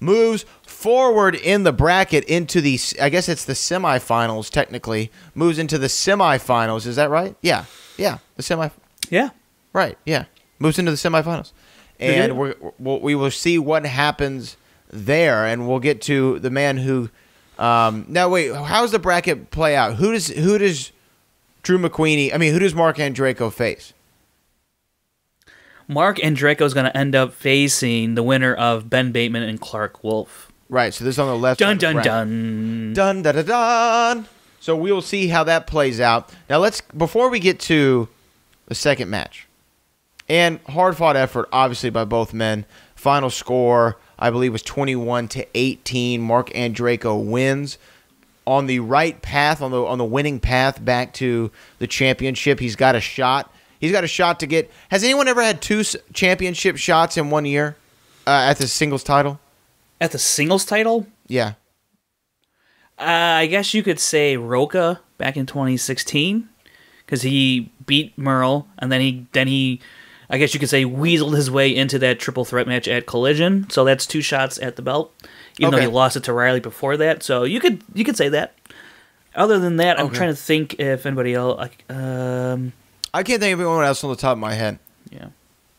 moves forward in the bracket into the, I guess it's the semifinals technically. Moves into the semifinals. Is that right? Yeah. Yeah. The semi. Yeah. Right. Yeah. Moves into the semifinals, and we're, we'll, we will see what happens there, and we'll get to the man who. Um, now wait, how's the bracket play out? Who does who does Drew McWeeny? I mean, who does Mark Andreyko face? Mark Andreyko is going to end up facing the winner of Ben Bateman and Clarke Wolfe. Right. So this is on the left. Dun side of the dun bracket. dun. Dun dun dun dun. So we will see how that plays out. Now let's before we get to the second match. And hard fought effort, obviously, by both men. Final score, I believe, was 21 to 18. Mark Andreyko wins on the right path, on the on the winning path back to the championship. He's got a shot. He's got a shot to get. Has anyone ever had two championship shots in one year uh, at the singles title? At the singles title, Yeah. uh, I guess you could say Rocha back in 2016 because he beat Merle and then he then he, I guess you could say weaseled his way into that triple threat match at Collision. So that's two shots at the belt, even though he lost it to Reilly before that. So you could you could say that. Other than that, I'm Okay. trying to think if anybody else. Like, um, I can't think of anyone else on the top of my head. yeah.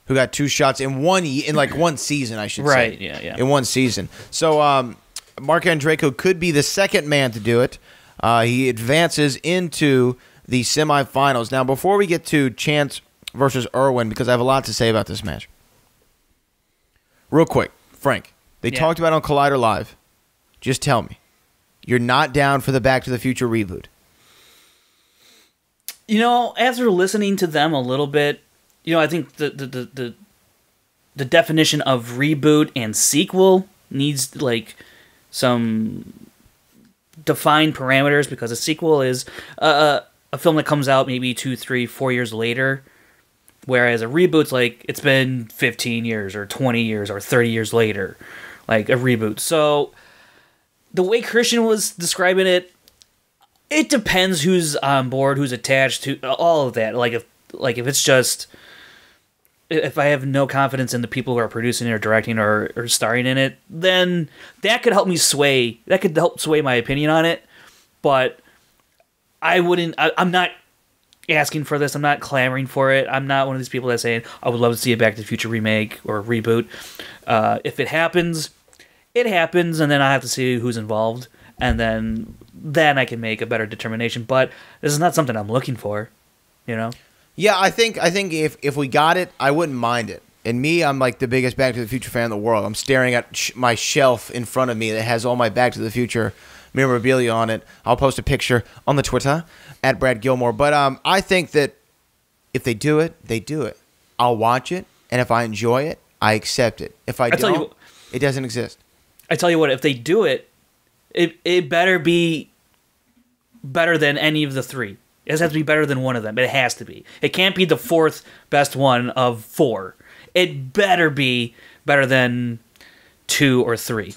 Who got two shots in one in like one season, I should Right, say. Right. Yeah, yeah. In one season. So um, Mark Andreyko could be the second man to do it. Uh, he advances into the semifinals. Now, before we get to Chance versus Irwin, because I have a lot to say about this match. Real quick, Frank, they Yeah. talked about it on Collider Live. Just tell me, you're not down for the Back to the Future reboot. You know, after listening to them a little bit, you know, I think the the the the, the definition of reboot and sequel needs like some defined parameters because a sequel is a a film that comes out maybe two, three, four years later, whereas a reboot's like it's been fifteen years or twenty years or thirty years later, like a reboot. So the way Kristian was describing it, it depends who's on board, who's attached to all of that. Like if like if it's just if I have no confidence in the people who are producing or directing or, or starring in it, then that could help me sway. That could help sway my opinion on it. But I wouldn't. I, I'm not asking for this. I'm not clamoring for it. I'm not one of these people that's saying I would love to see a Back to the Future remake or reboot. Uh, if it happens, it happens, and then I have to see who's involved, and then then I can make a better determination. But this is not something I'm looking for, you know. Yeah, I think I think if if we got it, I wouldn't mind it. And me, I'm like the biggest Back to the Future fan in the world. I'm staring at sh- my shelf in front of me that has all my Back to the Future memorabilia on it. I'll post a picture on the Twitter at Brad Gilmore. But um, I think that if they do it, they do it. I'll watch it, and if I enjoy it, I accept it. If I, I tell you don't, what- it doesn't exist. I tell you what, if they do it, it it better be better than any of the three. It has to be better than one of them. It has to be. It can't be the fourth best one of four. It better be better than two or three.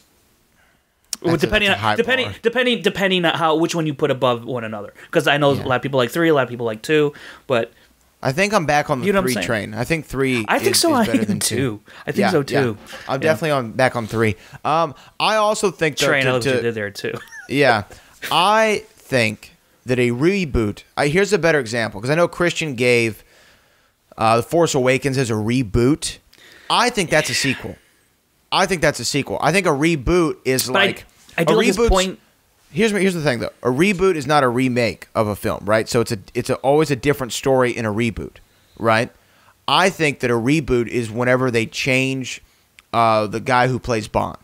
That's depending a on depending bar. depending depending on how which one you put above one another. Because I know a lot of people like three, a lot of people like two, but I think I'm back on the You know three train. I think three. I think is, so. is I better am than two. too. I think so too. I'm Yeah. definitely on back on three. Um, I also think though, Train, I to- you to- there too. Yeah, [LAUGHS] I think that a reboot. I, here's a better example because I know Kristian gave uh, the Force Awakens as a reboot. I think that's a sequel. I think that's a sequel. I think a reboot is But like I, do a like his reboot's- point. Here's here's the thing though. A reboot is not a remake of a film, right? So it's a it's a, always a different story in a reboot, right? I think that a reboot is whenever they change uh, the guy who plays Bond.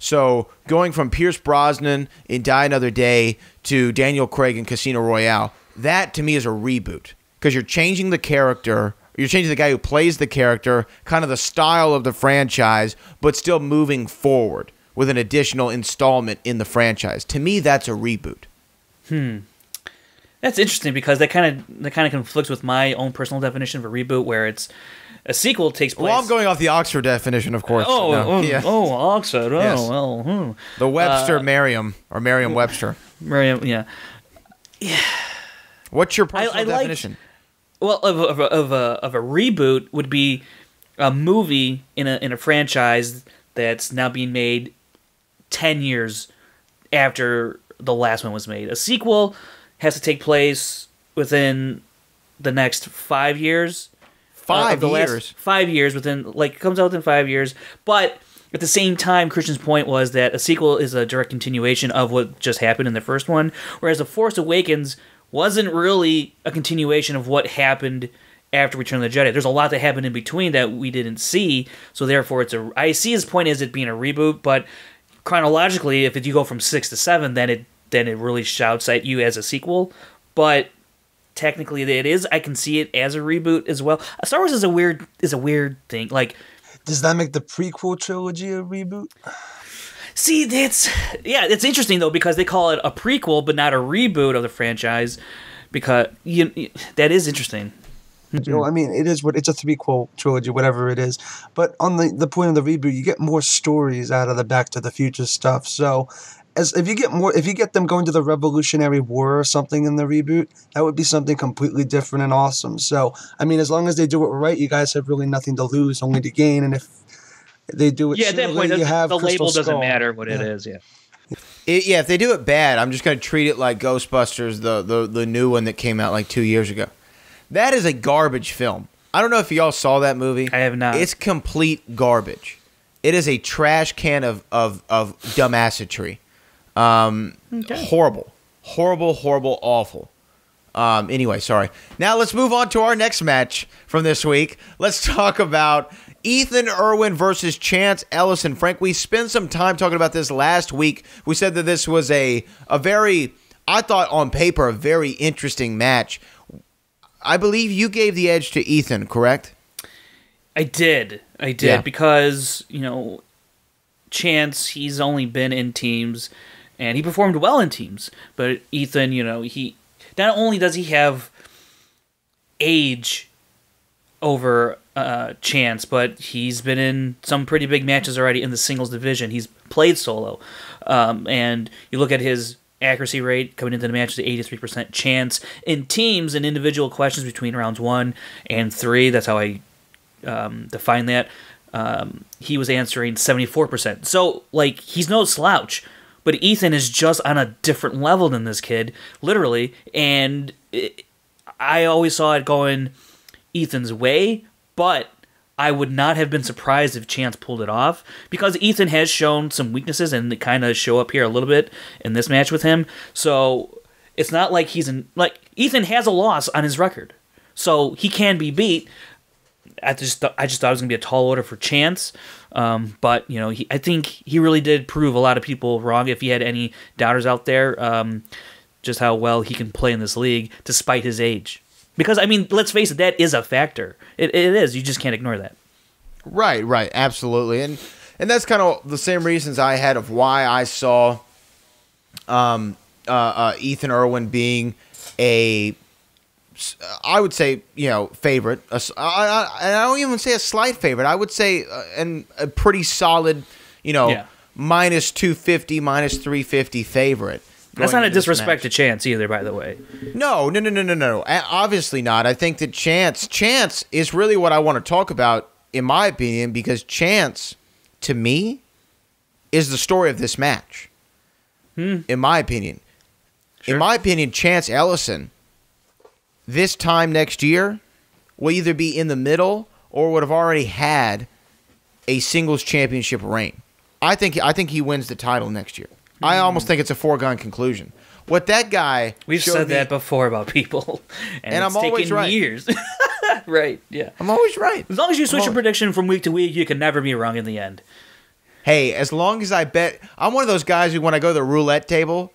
So going from Pierce Brosnan in Die Another Day to Daniel Craig in Casino Royale, that to me is a reboot because you're changing the character, you're changing the guy who plays the character, kind of the style of the franchise, but still moving forward with an additional installment in the franchise. To me, that's a reboot. Hmm. That's interesting because that kind of that kind of conflicts with my own personal definition of a reboot, where it's a sequel takes place. Well, I'm going off the Oxford definition, of course. Oh, No, oh, yeah. oh, Oxford. Oh, Yes. well, hmm. the Webster Merriam or Merriam Webster. Merriam, yeah. yeah. What's your personal I liked- definition? Well, of a, of of a of a reboot would be a movie in a in a franchise that's now being made ten years after the last one was made. A sequel has to take place within the next five years. Uh, Five of the last- years. five years within like comes out within five years, but at the same time, Kristian's point was that a sequel is a direct continuation of what just happened in the first one, whereas The Force Awakens wasn't really a continuation of what happened after Return of the Jedi. There's a lot that happened in between that we didn't see, so therefore it's a. I see his point as it being a reboot, but chronologically, if it, you go from six to seven, then it then it really shouts at you as a sequel, but technically it is. I can see it as a reboot as well. Uh, Star Wars is a weird is a weird thing. Like, Does that make the prequel trilogy a reboot? see, that's yeah, it's interesting though because they call it a prequel but not a reboot of the franchise because you, you- that is interesting. You know, I mean, it is what it's a three-quel trilogy, whatever it is. But on the the point of the reboot, you get more stories out of the Back to the Future stuff. So, as if you get more, if you get them going to the Revolutionary War or something in the reboot, that would be something completely different and awesome. So, I mean, as long as they do it right, you guys have really nothing to lose, only to gain. And if they do it, Yeah, at that point, you the, have the Crystal label doesn't matter what it Yeah. is. Yeah. It, yeah, if they do it bad, I'm just going to treat it like Ghostbusters, the, the the new one that came out like two years ago. That is a garbage film. I don't know if y'all saw that movie. I have not. It's complete garbage. It is a trash can of of of dumbassery. Um, horrible, horrible, horrible, awful. Um, anyway, sorry. Now let's move on to our next match from this week. Let's [LAUGHS] talk about Ethan Irwin versus Chance Ellison. Frank, we spent some time talking about this last week. We said that this was a a very, I thought on paper, a very interesting match. I believe you gave the edge to Ethan, correct? I did. I did Yeah. because you know, Chance he's only been in teams, and he performed well in teams. But Ethan, you know, he not only does he have age over uh, Chance, but he's been in some pretty big matches already in the singles division. He's played solo, um, and you look at his accuracy rate coming into the match is 83% chance in teams and individual questions between rounds one and three. That's how i um, define that. Um, he was answering 74% so like he's no slouch but ethan is just on a different level than this kid literally and it, i always saw it going ethan's way but I would not have been surprised if Chance pulled it off because Ethan has shown some weaknesses and they kind of show up here a little bit in this match with him. So it's not like he's in like Ethan has a loss on his record, so he can be beat. I just I just thought it was gonna be a tall order for Chance, um, but you know he, I think he really did prove a lot of people wrong. If he had any doubters out there, um, just how well he can play in this league despite his age. Because I mean, let's face it, that is a factor. It, it is. You just can't ignore that. Right, right, absolutely, and and that's kind of the same reasons I had of why I saw, um, uh, uh, Ethan Irwin being a, I would say you know favorite. I, I, I don't even say a slight favorite. I would say uh, and a pretty solid, you know, Yeah. minus two fifty, minus three fifty favorite. That's not a disrespect match. to Chance either, by the way. No, no, no, no, no, no. Obviously not. I think that Chance, Chance is really what I want to talk about, in my opinion, because Chance, to me, is the story of this match. In my opinion, in my opinion, Chance Ellison, this time next year, will either be in the middle or would have already had a singles championship reign. I think I think he wins the title next year. I mm. almost think it's a foregone conclusion. What that guy We've said me- that before about people, [LAUGHS] and, And it's I'm always right. years. [LAUGHS] right? Yeah. I'm always right. As long as you switch your prediction from week to week, you can never be wrong in the end. Hey, as long as I bet, I'm one of those guys who, when I go to the roulette table,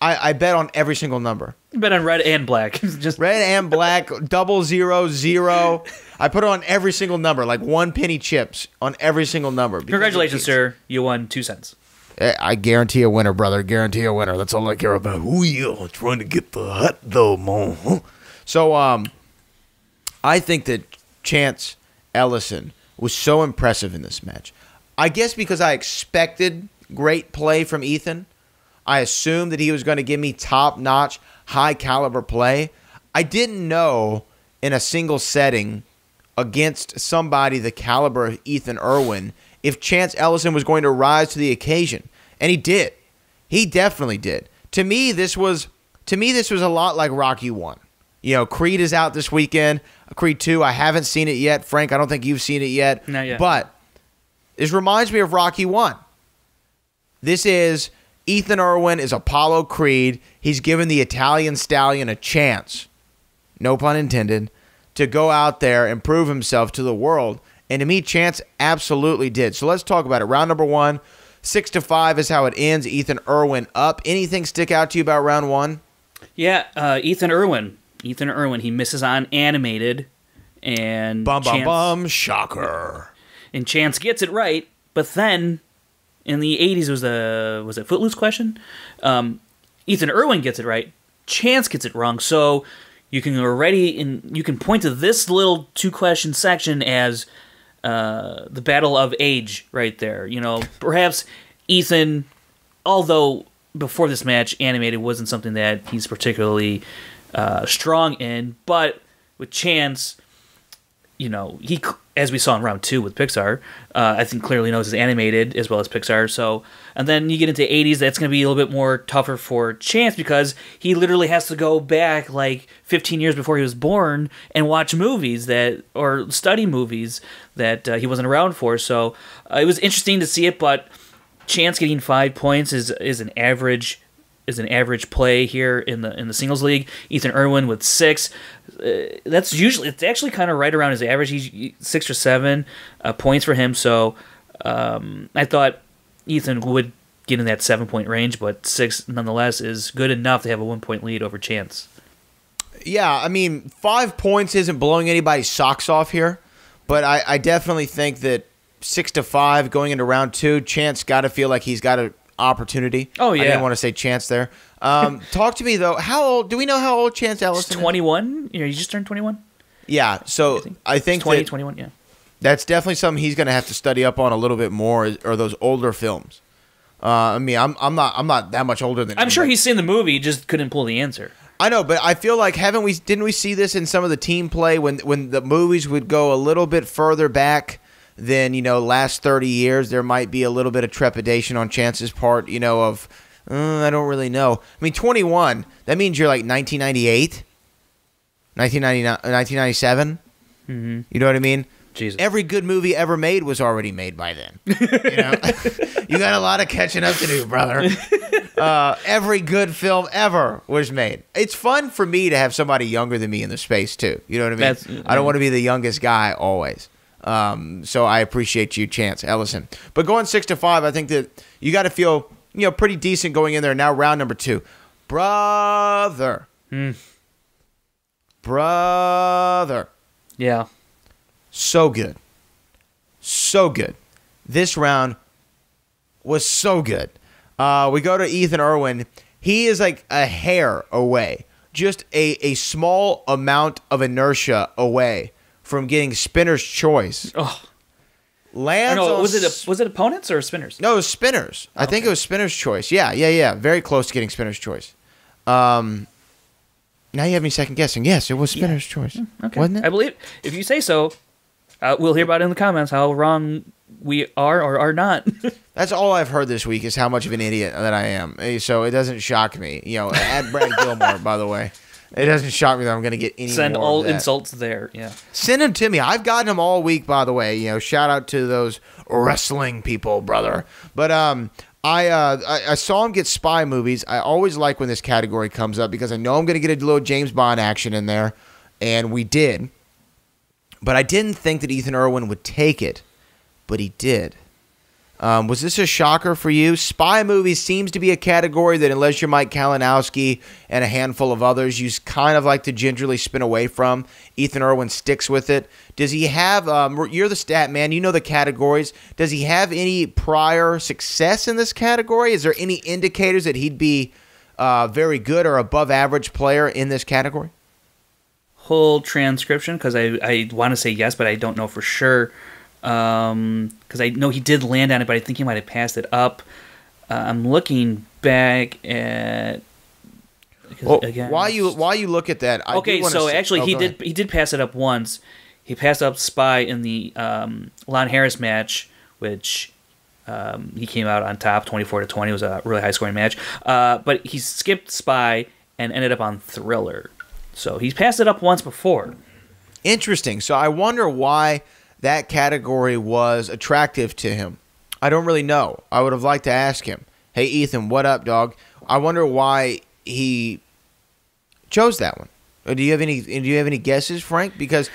I, I bet on every single number. [LAUGHS] Bet on red and black. [LAUGHS] Just Red and black, double zero, zero. I put on every single number, like one penny chips on every single number. congratulations, sir. You won two cents. Eh, I guarantee a winner, brother. Guarantee a winner. That's all I care about. Ooh, yeah, trying to get the hot though, man. So, um, I think that Chance Ellison was so impressive in this match. I guess because I expected great play from Ethan. I assumed that he was going to give me top notch, high caliber play. I didn't know in a single setting against somebody the caliber of Ethan Irwin if Chance Ellison was going to rise to the occasion. And he did. He definitely did. To me, this was to me this was a lot like Rocky 1. You know, Creed is out this weekend. Creed 2, I haven't seen it yet. Frank, I don't think you've seen it yet. Not yet. But this reminds me of Rocky 1. This is Ethan Irwin is Apollo Creed. He's given the Italian stallion a chance, no pun intended, to go out there and prove himself to the world. And to me, Chance absolutely did. So let's talk about it. Round number one, six to five is how it ends. Ethan Irwin up. Anything stick out to you about round one? Yeah, uh, Ethan Irwin. Ethan Irwin. He misses on animated, and Bum bum Chance, bum. Shocker. and Chance gets it right. But then, in the '80s, was a was it Footloose question? Um, Ethan Irwin gets it right. Chance gets it wrong. So you can already in you can point to this little two question section as uh, the battle of age right there. You know, perhaps Ethan, although before this match, animated wasn't something that he's particularly uh, strong in, but with Chance, you know, he as we saw in round two with Pixar, uh, I think clearly knows his animated as well as Pixar. So, and then you get into 80s, that's going to be a little bit more tougher for Chance because he literally has to go back like 15 years before he was born and watch movies that or study movies that uh, he wasn't around for. So uh, it was interesting to see it, but Chance getting five points is is an average is an average play here in the in the singles league. Ethan Irwin with six. Uh, that's usually it's actually kind of right around his average. He's six or seven uh, points for him. So um, I thought Ethan would get in that seven point range, but six nonetheless is good enough to have a one point lead over Chance. Yeah, I mean, five points isn't blowing anybody's socks off here, but I, I definitely think that six to five going into round two, Chance got to feel like he's got an opportunity. Oh, yeah, I didn't want to say Chance there. Um, [LAUGHS] talk to me though. How old? Do we know how old Chance Ellison? twenty one. You know, you just turned twenty one. Yeah, so I think 20, that 21, Yeah. that's definitely something he's going to have to study up on a little bit more. Or those older films? Uh, I mean, I'm I'm not I'm not that much older than I'm him, sure he's seen the movie, just couldn't pull the answer. I know, but I feel like haven't we didn't we see this in some of the team play when when the movies would go a little bit further back than you know last thirty years? There might be a little bit of trepidation on Chance's part, you know, of uh, I don't really know. I mean, twenty one. That means you're like 1998, 1999, 1997. Mm-hmm. You know what I mean? Jesus. every good movie ever made was already made by then. [LAUGHS] You know, [LAUGHS] you got a lot of catching up to do, brother. [LAUGHS] Uh, every good film ever was made. It's fun for me to have somebody younger than me in the space too. You know what I mean? That's- I don't want to be the youngest guy always. Um, so I appreciate you, Chance Ellison. But going six to five, I think that you got to feel you know pretty decent going in there. Now round number two, brother, brother yeah. so good. So good. This round was so good. Uh, we go to Ethan Irwin. He is like a hair away, just a, a small amount of inertia away from getting spinner's choice. Oh. Lands no, was it a, was it opponents or spinners? no, it was Spinners. I think it was Spinners' choice. Yeah, yeah, yeah. Very close to getting Spinners' choice. Um, now you have me second guessing. Yes, it was Spinners' choice. Hmm, Okay. Wasn't it? I believe if you say so, uh, we'll hear about it in the comments how wrong we are or are not. [LAUGHS] That's all I've heard this week is how much of an idiot that I am. Eh, So it doesn't shock me. You know, add Brad Gilmore, by the way. It doesn't shock me that I'm going to get any Send all insults there. Yeah. Send them to me. I've gotten them all week, by the way. You know, shout out to those wrestling people, brother. But um, I uh, I, I saw him get spy movies. I always like when this category comes up because I know I'm going to get a little James Bond action in there, and we did. But I didn't think that Ethan Irwin would take it, but he did. Um, was this a shocker for you? Spy movies seems to be a category that, unless you're Mike Kalinowski and a handful of others, you kind of like to gingerly spin away from. Ethan Irwin sticks with it. Does he have? Um, you're the stat man. You know the categories. Does he have any prior success in this category? Is there any indicators that he'd be uh, very good or above average player in this category? Whole transcription because I, I want to say yes, but I don't know for sure. Because I know he did land on it, but I think he might have passed it up. Uh, I'm looking back at. Well, again, while you while you look at that, I okay, so say- actually oh, he did ahead. he did pass it up once. He passed up Spy in the um, Lon Harris match, which um, he came out on top, twenty four to twenty. It was a really high scoring match. Uh, but he skipped Spy and ended up on Thriller. So he's passed it up once before. Interesting. So I wonder why that category was attractive to him. I don't really know. I would have liked to ask him, "Hey Ethan, what up, dog?" I wonder why he chose that one. Uh, Do you have any do you have any guesses, Frank? Because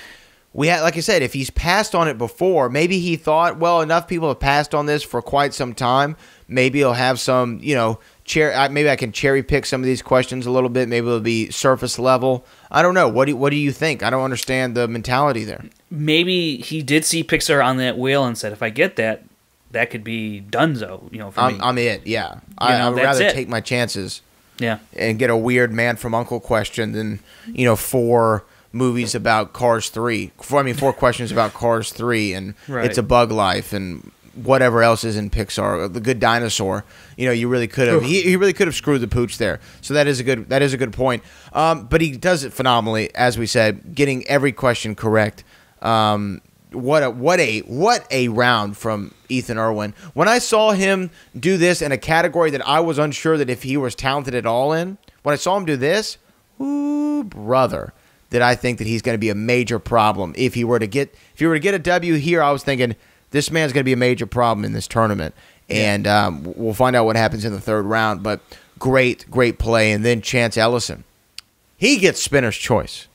we had like I said, if he's passed on it before, maybe he thought, well, enough people have passed on this for quite some time. Maybe he'll have some, you know, cher- I- maybe I can cherry pick some of these questions a little bit. Maybe it'll be surface level. I don't know. What do what do you think? I don't understand the mentality there. Maybe he did see Pixar on that wheel and said, if I get that, that could be Dunzo. You know, for. I'm, I'm it. Yeah, I, know, I would rather it. take my chances yeah. and get a weird man from Uncle question than you know four movies about Cars three. Four, I mean, four questions about Cars three and Right. It's a Bug Life and whatever else is in Pixar. The Good Dinosaur. You know, you really could have. He, he really could have screwed the pooch there. So that is a good. That is a good point. Um, but he does it phenomenally, as we said, getting every question correct. Um, what a what a what a round from Ethan Irwin. When I saw him do this in a category that I was unsure that if he was talented at all in, when I saw him do this, ooh brother, did I think that he's going to be a major problem if he were to get if he were to get a W here? I was thinking this man's going to be a major problem in this tournament, and um, we'll find out what happens in the third round. But great, great play, and then Chance Ellison, he gets spinner's choice.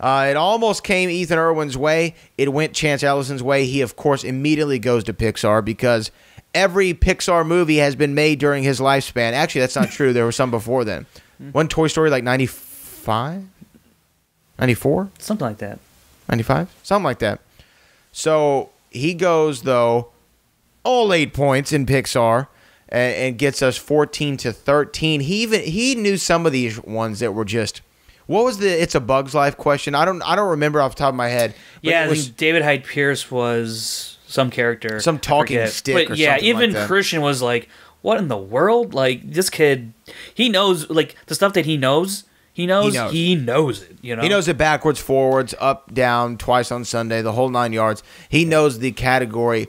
Uh, it almost came Ethan Irwin's way. It went Chance Ellison's way. He, of course, immediately goes to Pixar because every Pixar movie has been made during his lifespan. Actually, that's not true. There were some before then. One Toy Story like 95? 94? Something like that. 95? Something like that. So he goes, though, all eight points in Pixar and, and gets us 14 to 13. He even he knew some of these ones that were just. What was the "It's a Bug's Life" question? I don't I don't remember off the top of my head. but Yeah, was- think David Hyde Pierce was some character, Some talking stick But or yeah, something even like. Kristian was like, "What in the world?" Like this kid, he knows like the stuff that he knows. He knows. knows. He knows, it. You know. He knows it backwards, forwards, up, down, twice on Sunday, the whole nine yards. He knows the category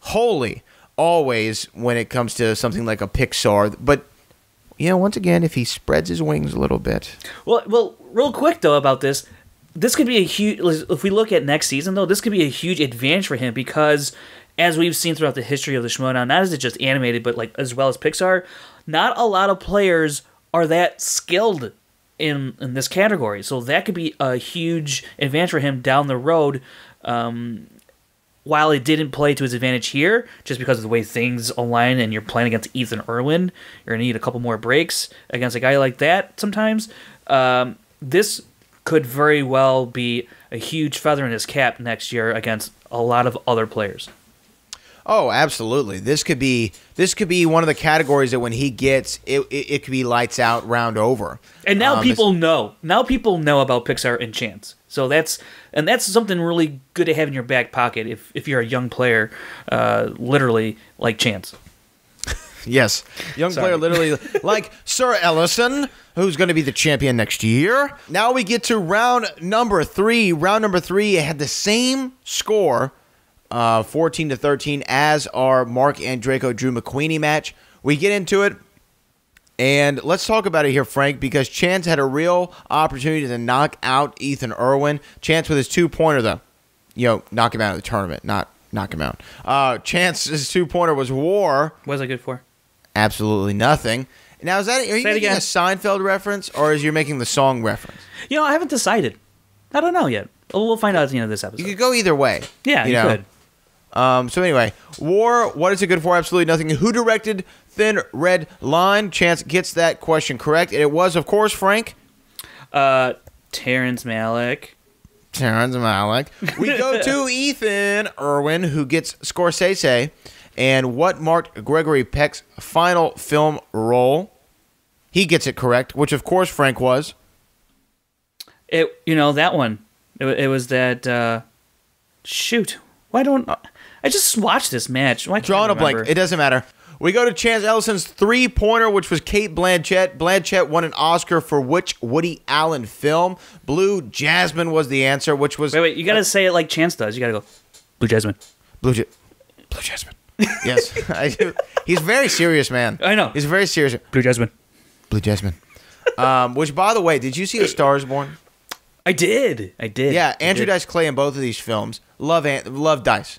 wholly, always when it comes to something like a Pixar. But you know, once again, if he spreads his wings a little bit, Well, well, real quick though about this, this could be a huge. If we look at next season, though, this could be a huge advantage for him because, as we've seen throughout the history of the Schmoedown, not as it just animated, but like as well as Pixar, not a lot of players are that skilled in in this category. So that could be a huge advantage for him down the road. Um, while it didn't play to his advantage here, just because of the way things align and you're playing against Ethan Irwin, you're gonna need a couple more breaks against a guy like that sometimes. Um, this could very well be a huge feather in his cap next year against a lot of other players. Oh, absolutely. This could be this could be one of the categories that when he gets it, it, it could be lights out, round over. And now Um, people know. Now people know about Pixar and Chance. So that's and that's something really good to have in your back pocket if if you're a young player, uh, literally like Chance. [LAUGHS] Yes, young player, literally [LAUGHS] like Sir Ellison, who's going to be the champion next year. Now we get to round number three. Round number three had the same score, uh, fourteen to thirteen, as our Mark Andreyko Drew McWeeny match. We get into it. And let's talk about it here, Frank, because Chance had a real opportunity to knock out Ethan Irwin. Chance with his two pointer, though. You know, knock him out of the tournament, not knock him out. Uh, Chance's two pointer was War. Was that good for? Absolutely nothing. Now, is that, are you Say making a Seinfeld reference or is you making the song reference? You know, I haven't decided. I don't know yet. We'll find out at the end of this episode. You could go either way. yeah, you, know? could. Um, so anyway, War, what is it good for? Absolutely nothing. Who directed Thin Red Line? Chance gets that question correct. And it was, of course, Frank. Uh, Terrence Malick. Terrence Malick. We go [LAUGHS] to Ethan Irwin, who gets Scorsese, and what marked Gregory Peck's final film role. He gets it correct, which of course Frank was. It you know that one. It, it was that. Uh, shoot, why don't I just watched this match? Why Drawing a blank. It doesn't matter. We go to Chance Ellison's three pointer, which was Cate Blanchett. Blanchett won an Oscar for which Woody Allen film? Blue Jasmine was the answer, which was Wait, wait. You gotta say it like Chance does. You gotta go. Blue Jasmine. Blue, ja- Blue Jasmine. yes, [LAUGHS] I. He's a very serious man. I know. He's very serious. Blue Jasmine. Blue Jasmine. Um, which, by the way, did you see A Star Is Born? I did. I did. Yeah, Andrew did. Dice Clay in both of these films. Love, An- love Dice.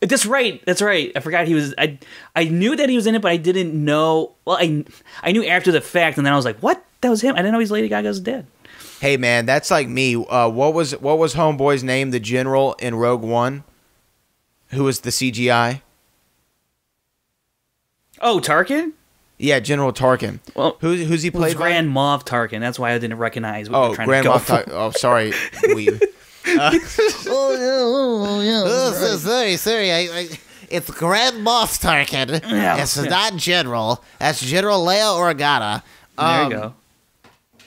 That's right. That's right. I forgot he was. I I knew that he was in it, but I didn't know. Well, I I knew after the fact, and then I was like, "What? That was him." I didn't know he's Lady Gaga's dad. Hey man, that's like me. Uh, what was what was Homeboy's name? The general in Rogue One, who was the CGI? Oh, Tarkin. Yeah, General Tarkin. Well, Who, who's he It was played by? Grand Moff Tarkin. That's why I didn't recognize what Oh, Grand to go Moff. oh, sorry. [LAUGHS] we, Oh, yeah! Oh [LAUGHS] so sorry, sorry. I, I, it's Grand Moff Tarkin. Yeah, it's yeah. not General. That's General Leia Organa. There Um, you go.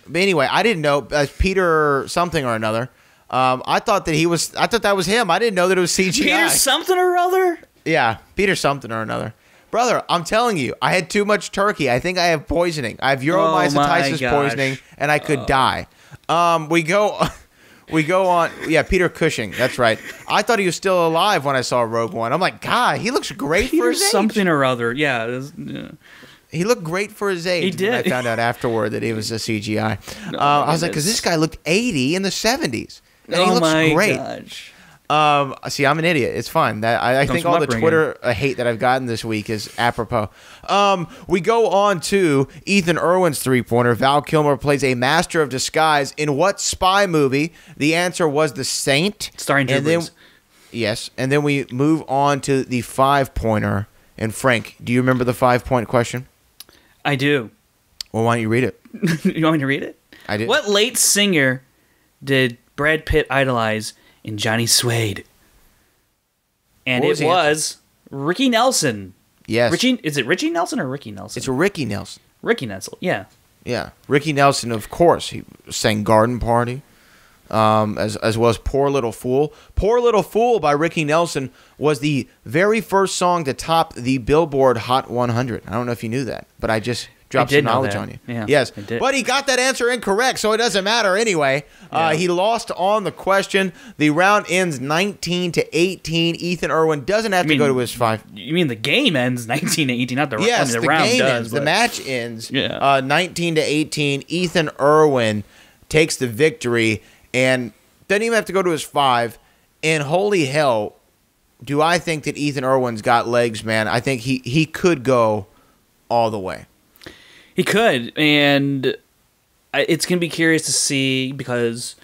but anyway, I didn't know uh, Peter something or another. Um, I thought that he was. I thought that was him. I didn't know that it was CGI. Peter something or other. Yeah, Peter something or another. Brother, I'm telling you, I had too much turkey. I think I have poisoning. I have uromycetitis Oh poisoning, and I could die. Um, we go, we go on. Yeah, Peter Cushing. That's right. I thought he was still alive when I saw Rogue One. I'm like, God, he looks great for Peter his age. something or other. Yeah. was- yeah. He looked great for his age. He And I found out afterward that he was a CGI. [LAUGHS] uh, I was like, because this guy looked 80 in the 70s, and he oh looks my great. gosh. Um, see, I'm an idiot. It's fine. That I, I think all the upbringing. Twitter uh, hate that I've gotten this week is apropos. Um, we go on to Ethan Irwin's three pointer. Val Kilmer plays a master of disguise in what spy movie? The answer was The Saint. Starring Drew and then. Yes, and then we move on to the five pointer. And Frank, do you remember the five point question? I do. Well, why don't you read it? [LAUGHS] you want me to read it? I did. What late singer did Brad Pitt idolize in Johnny Suede? And What was it the was Ricky Nelson. Yes, Richie, is it Richie Nelson or Ricky Nelson? it's Ricky Nelson. Ricky Nelson. Yeah. Yeah, Ricky Nelson, of course, he sang "Garden Party," um, as as well as "Poor Little Fool." "Poor Little Fool" by Ricky Nelson was the very first song to top the Billboard Hot 100. I don't know if you knew that, but I just did some knowledge on you. Yeah, yes, but he got that answer incorrect, so it doesn't matter anyway. Uh, he lost on the question. The round ends 19 to 18. Ethan Irwin doesn't have to mean- go to his five. You mean the game ends 19 to 18, not the, I Yes, mean, the, the, round game does. ends. The match ends. Yeah. Uh, 19 to 18. Ethan Irwin takes the victory and doesn't even have to go to his five. And holy hell, do I think that Ethan Irwin's got legs, man? I think he he could go all the way. He could, and it's gonna be curious to see because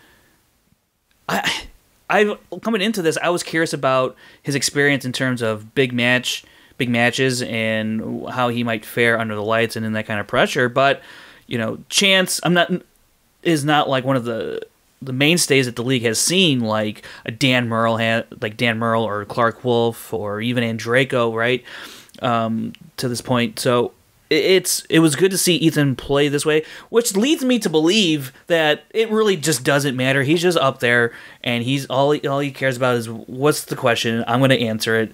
I, I coming into this, I was curious about his experience in terms of big match, big matches, and how he might fare under the lights and in that kind of pressure. But you know, Chance, I'm not is not like one of the the mainstays that the league has seen, like a Dan Murrell, like Dan Murrell or Clarke Wolfe or even Andreyko, right? Um, to this point, so it's it was good to see Ethan play this way, which leads me to believe that it really just doesn't matter. He's just up there, and he's all he, all he cares about is what's the question. I'm going to answer it,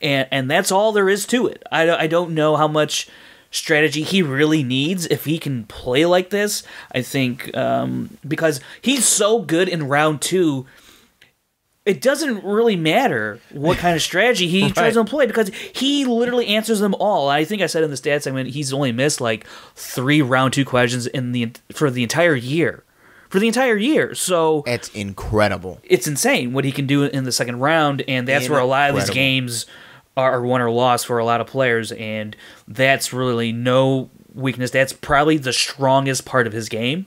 and and that's all there is to it. I I don't know how much strategy he really needs if he can play like this. I think um, because he's so good in round two. It doesn't really matter what kind of [LAUGHS] strategy he tries to employ because he literally answers them all. I think I said in the stats segment he's only missed like three round two questions in the for the entire year, for the entire year. So It's incredible. it's insane what he can do in the second round, and that's where a lot of these games are won or lost for a lot of players, and that's really no weakness. That's probably the strongest part of his game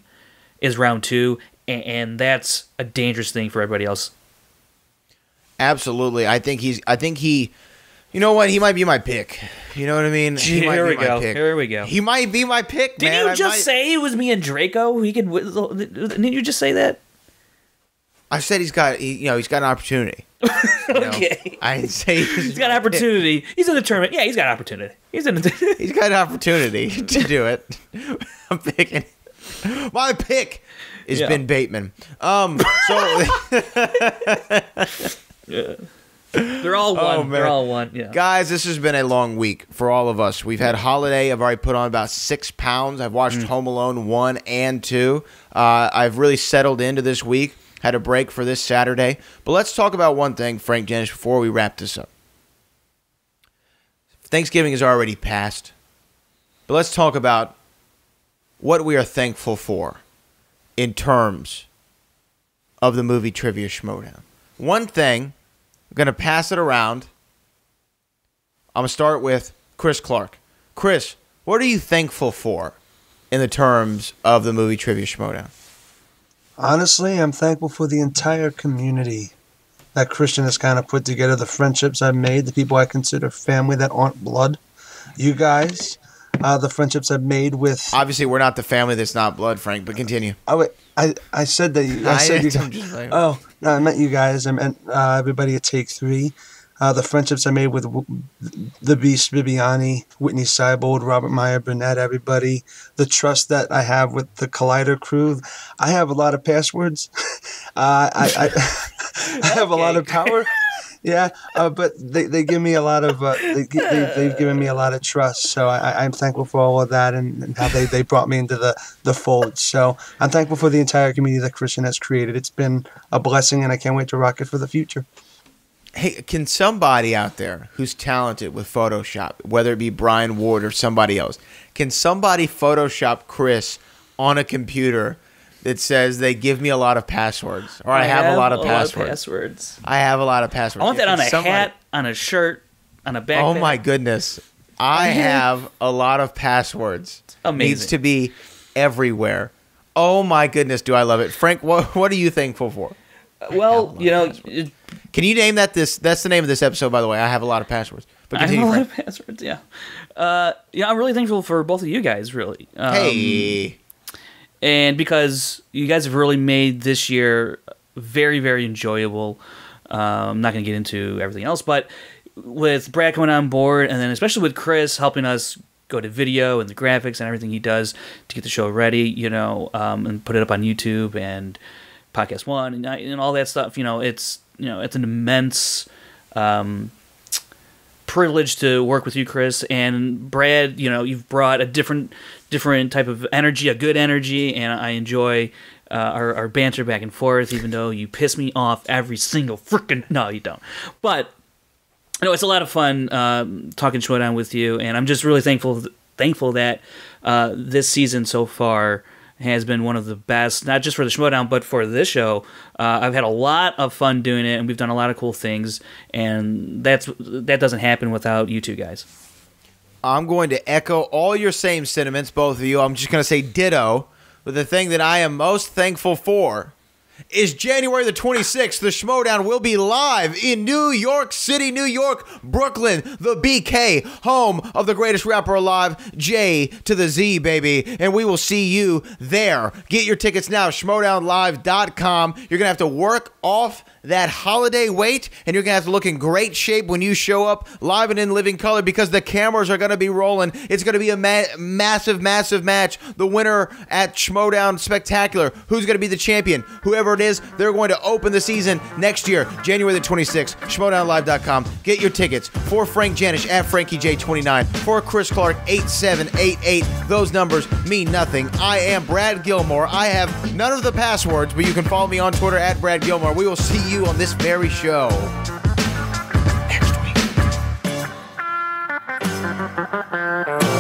is round two, and that's a dangerous thing for everybody else. Absolutely. I think he's I think he you know what? He might be my pick. You know what I mean? He might Here be we my go. pick. Here we go. He might be my pick, Did you I just might- say it was me and Draco? He could. Didn't you just say that? I said he's got he, you know, he's got an opportunity. [LAUGHS] Okay. I didn't say He's got an opportunity. He's in the tournament. Yeah, he's got an opportunity. He's in the. [LAUGHS] He's got an opportunity to do it. [LAUGHS] I'm picking. My pick is Yeah. Ben Bateman. Um, so They're all one. Oh. They're all one. Yeah. guys, this has been a long week for all of us. We've had holiday. I've already put on about six pounds. I've watched Home Alone one and two. Uh, I've really settled into this week. Had a break for this Saturday. But let's talk about one thing, Frank Janisch, before we wrap this up. Thanksgiving is already passed. But let's talk about what we are thankful for in terms of the movie Trivia Schmoedown. One thing, I'm going to pass it around. I'm going to start with Chris Clark. Chris, what are you thankful for in the terms of the movie Trivia Schmoedown? Honestly, I'm thankful for the entire community that Kristian has kind of put together, the friendships I've made, the people I consider family that aren't blood. You guys, uh, the friendships I've made with. Obviously, we're not the family that's not blood, Frank, but continue. I I, I said that you, I said you I'm [LAUGHS] just Oh, no, I meant you guys. I meant uh, everybody at Take Three. Uh, the friendships I made with w- the Beast Bibbiani, Witney Seibold, Robert Meyer Burnett, everybody. The trust that I have with the Collider crew. I have a lot of passwords. [LAUGHS] uh, I, I, [LAUGHS] I have a lot of power. [LAUGHS] Yeah, uh, but they, they give me a lot of uh, they, they, they've given me a lot of trust, so I, I'm thankful for all of that and, and how they, they brought me into the the fold. So I'm thankful for the entire community that Kristian has created. It's been a blessing, and I can't wait to rock it for the future. Hey, can somebody out there who's talented with Photoshop, whether it be Brian Ward or somebody else, can somebody Photoshop Chris on a computer that says they give me a lot of passwords or I, have, a lot of passwords? passwords. I have a lot of passwords. I want that on a somebody- hat, on a shirt, on a backpack. Oh my goodness. I [LAUGHS] have a lot of passwords. amazing. Needs to be everywhere. Oh my goodness, do I love it. Frank, what [LAUGHS] what are you thankful for? Well, you know, it, Can you name that this that's the name of this episode by the way. I have a lot of passwords. But I have a continue, lot Frank. of passwords. Yeah, uh, yeah. I'm really thankful for both of you guys. Really. Um, Hey. And because you guys have really made this year very very enjoyable um, i'm not going to get into everything else but with brad coming on board and then especially with chris helping us go to video and the graphics and everything he does to get the show ready you know um, and put it up on youtube and podcast one and, and all that stuff you know it's you know it's an immense um, privilege to work with you, Chris and Brad. You know, you've brought a different, different type of energy, a good energy, and I enjoy uh, our, our banter back and forth. Even though you piss me off every single freaking no, you don't. But no, it's a lot of fun um, talking Schmoedown with you, and I'm just really thankful thankful that uh, this season so far has been one of the best, not just for the Schmoedown, but for this show. Uh, I've had a lot of fun doing it, and we've done a lot of cool things, and that's that doesn't happen without you two guys. I'm going to echo all your same sentiments, both of you. I'm just going to say ditto. But the thing that I am most thankful for is January the 26th. The Schmoedown will be live in New York City, New York, Brooklyn, the BK, home of the greatest rapper alive, J to the Z, baby. And we will see you there. Get your tickets now, schmoedownlive.com. You're going to have to work off that holiday wait, and you're gonna have to look in great shape when you show up live and in living color because the cameras are gonna be rolling. It's gonna be a ma- massive, massive match. The winner at Schmoedown Spectacular. Who's gonna be the champion? Whoever it is, they're going to open the season next year, January the 26th. SchmoedownLive.com. Get your tickets for Frank Janisch at FrankieJ29, for Chris Clark 8788. Those numbers mean nothing. I am Brad Gilmore. I have none of the passwords, but you can follow me on Twitter at Brad Gilmore. We will see you on this very show next week.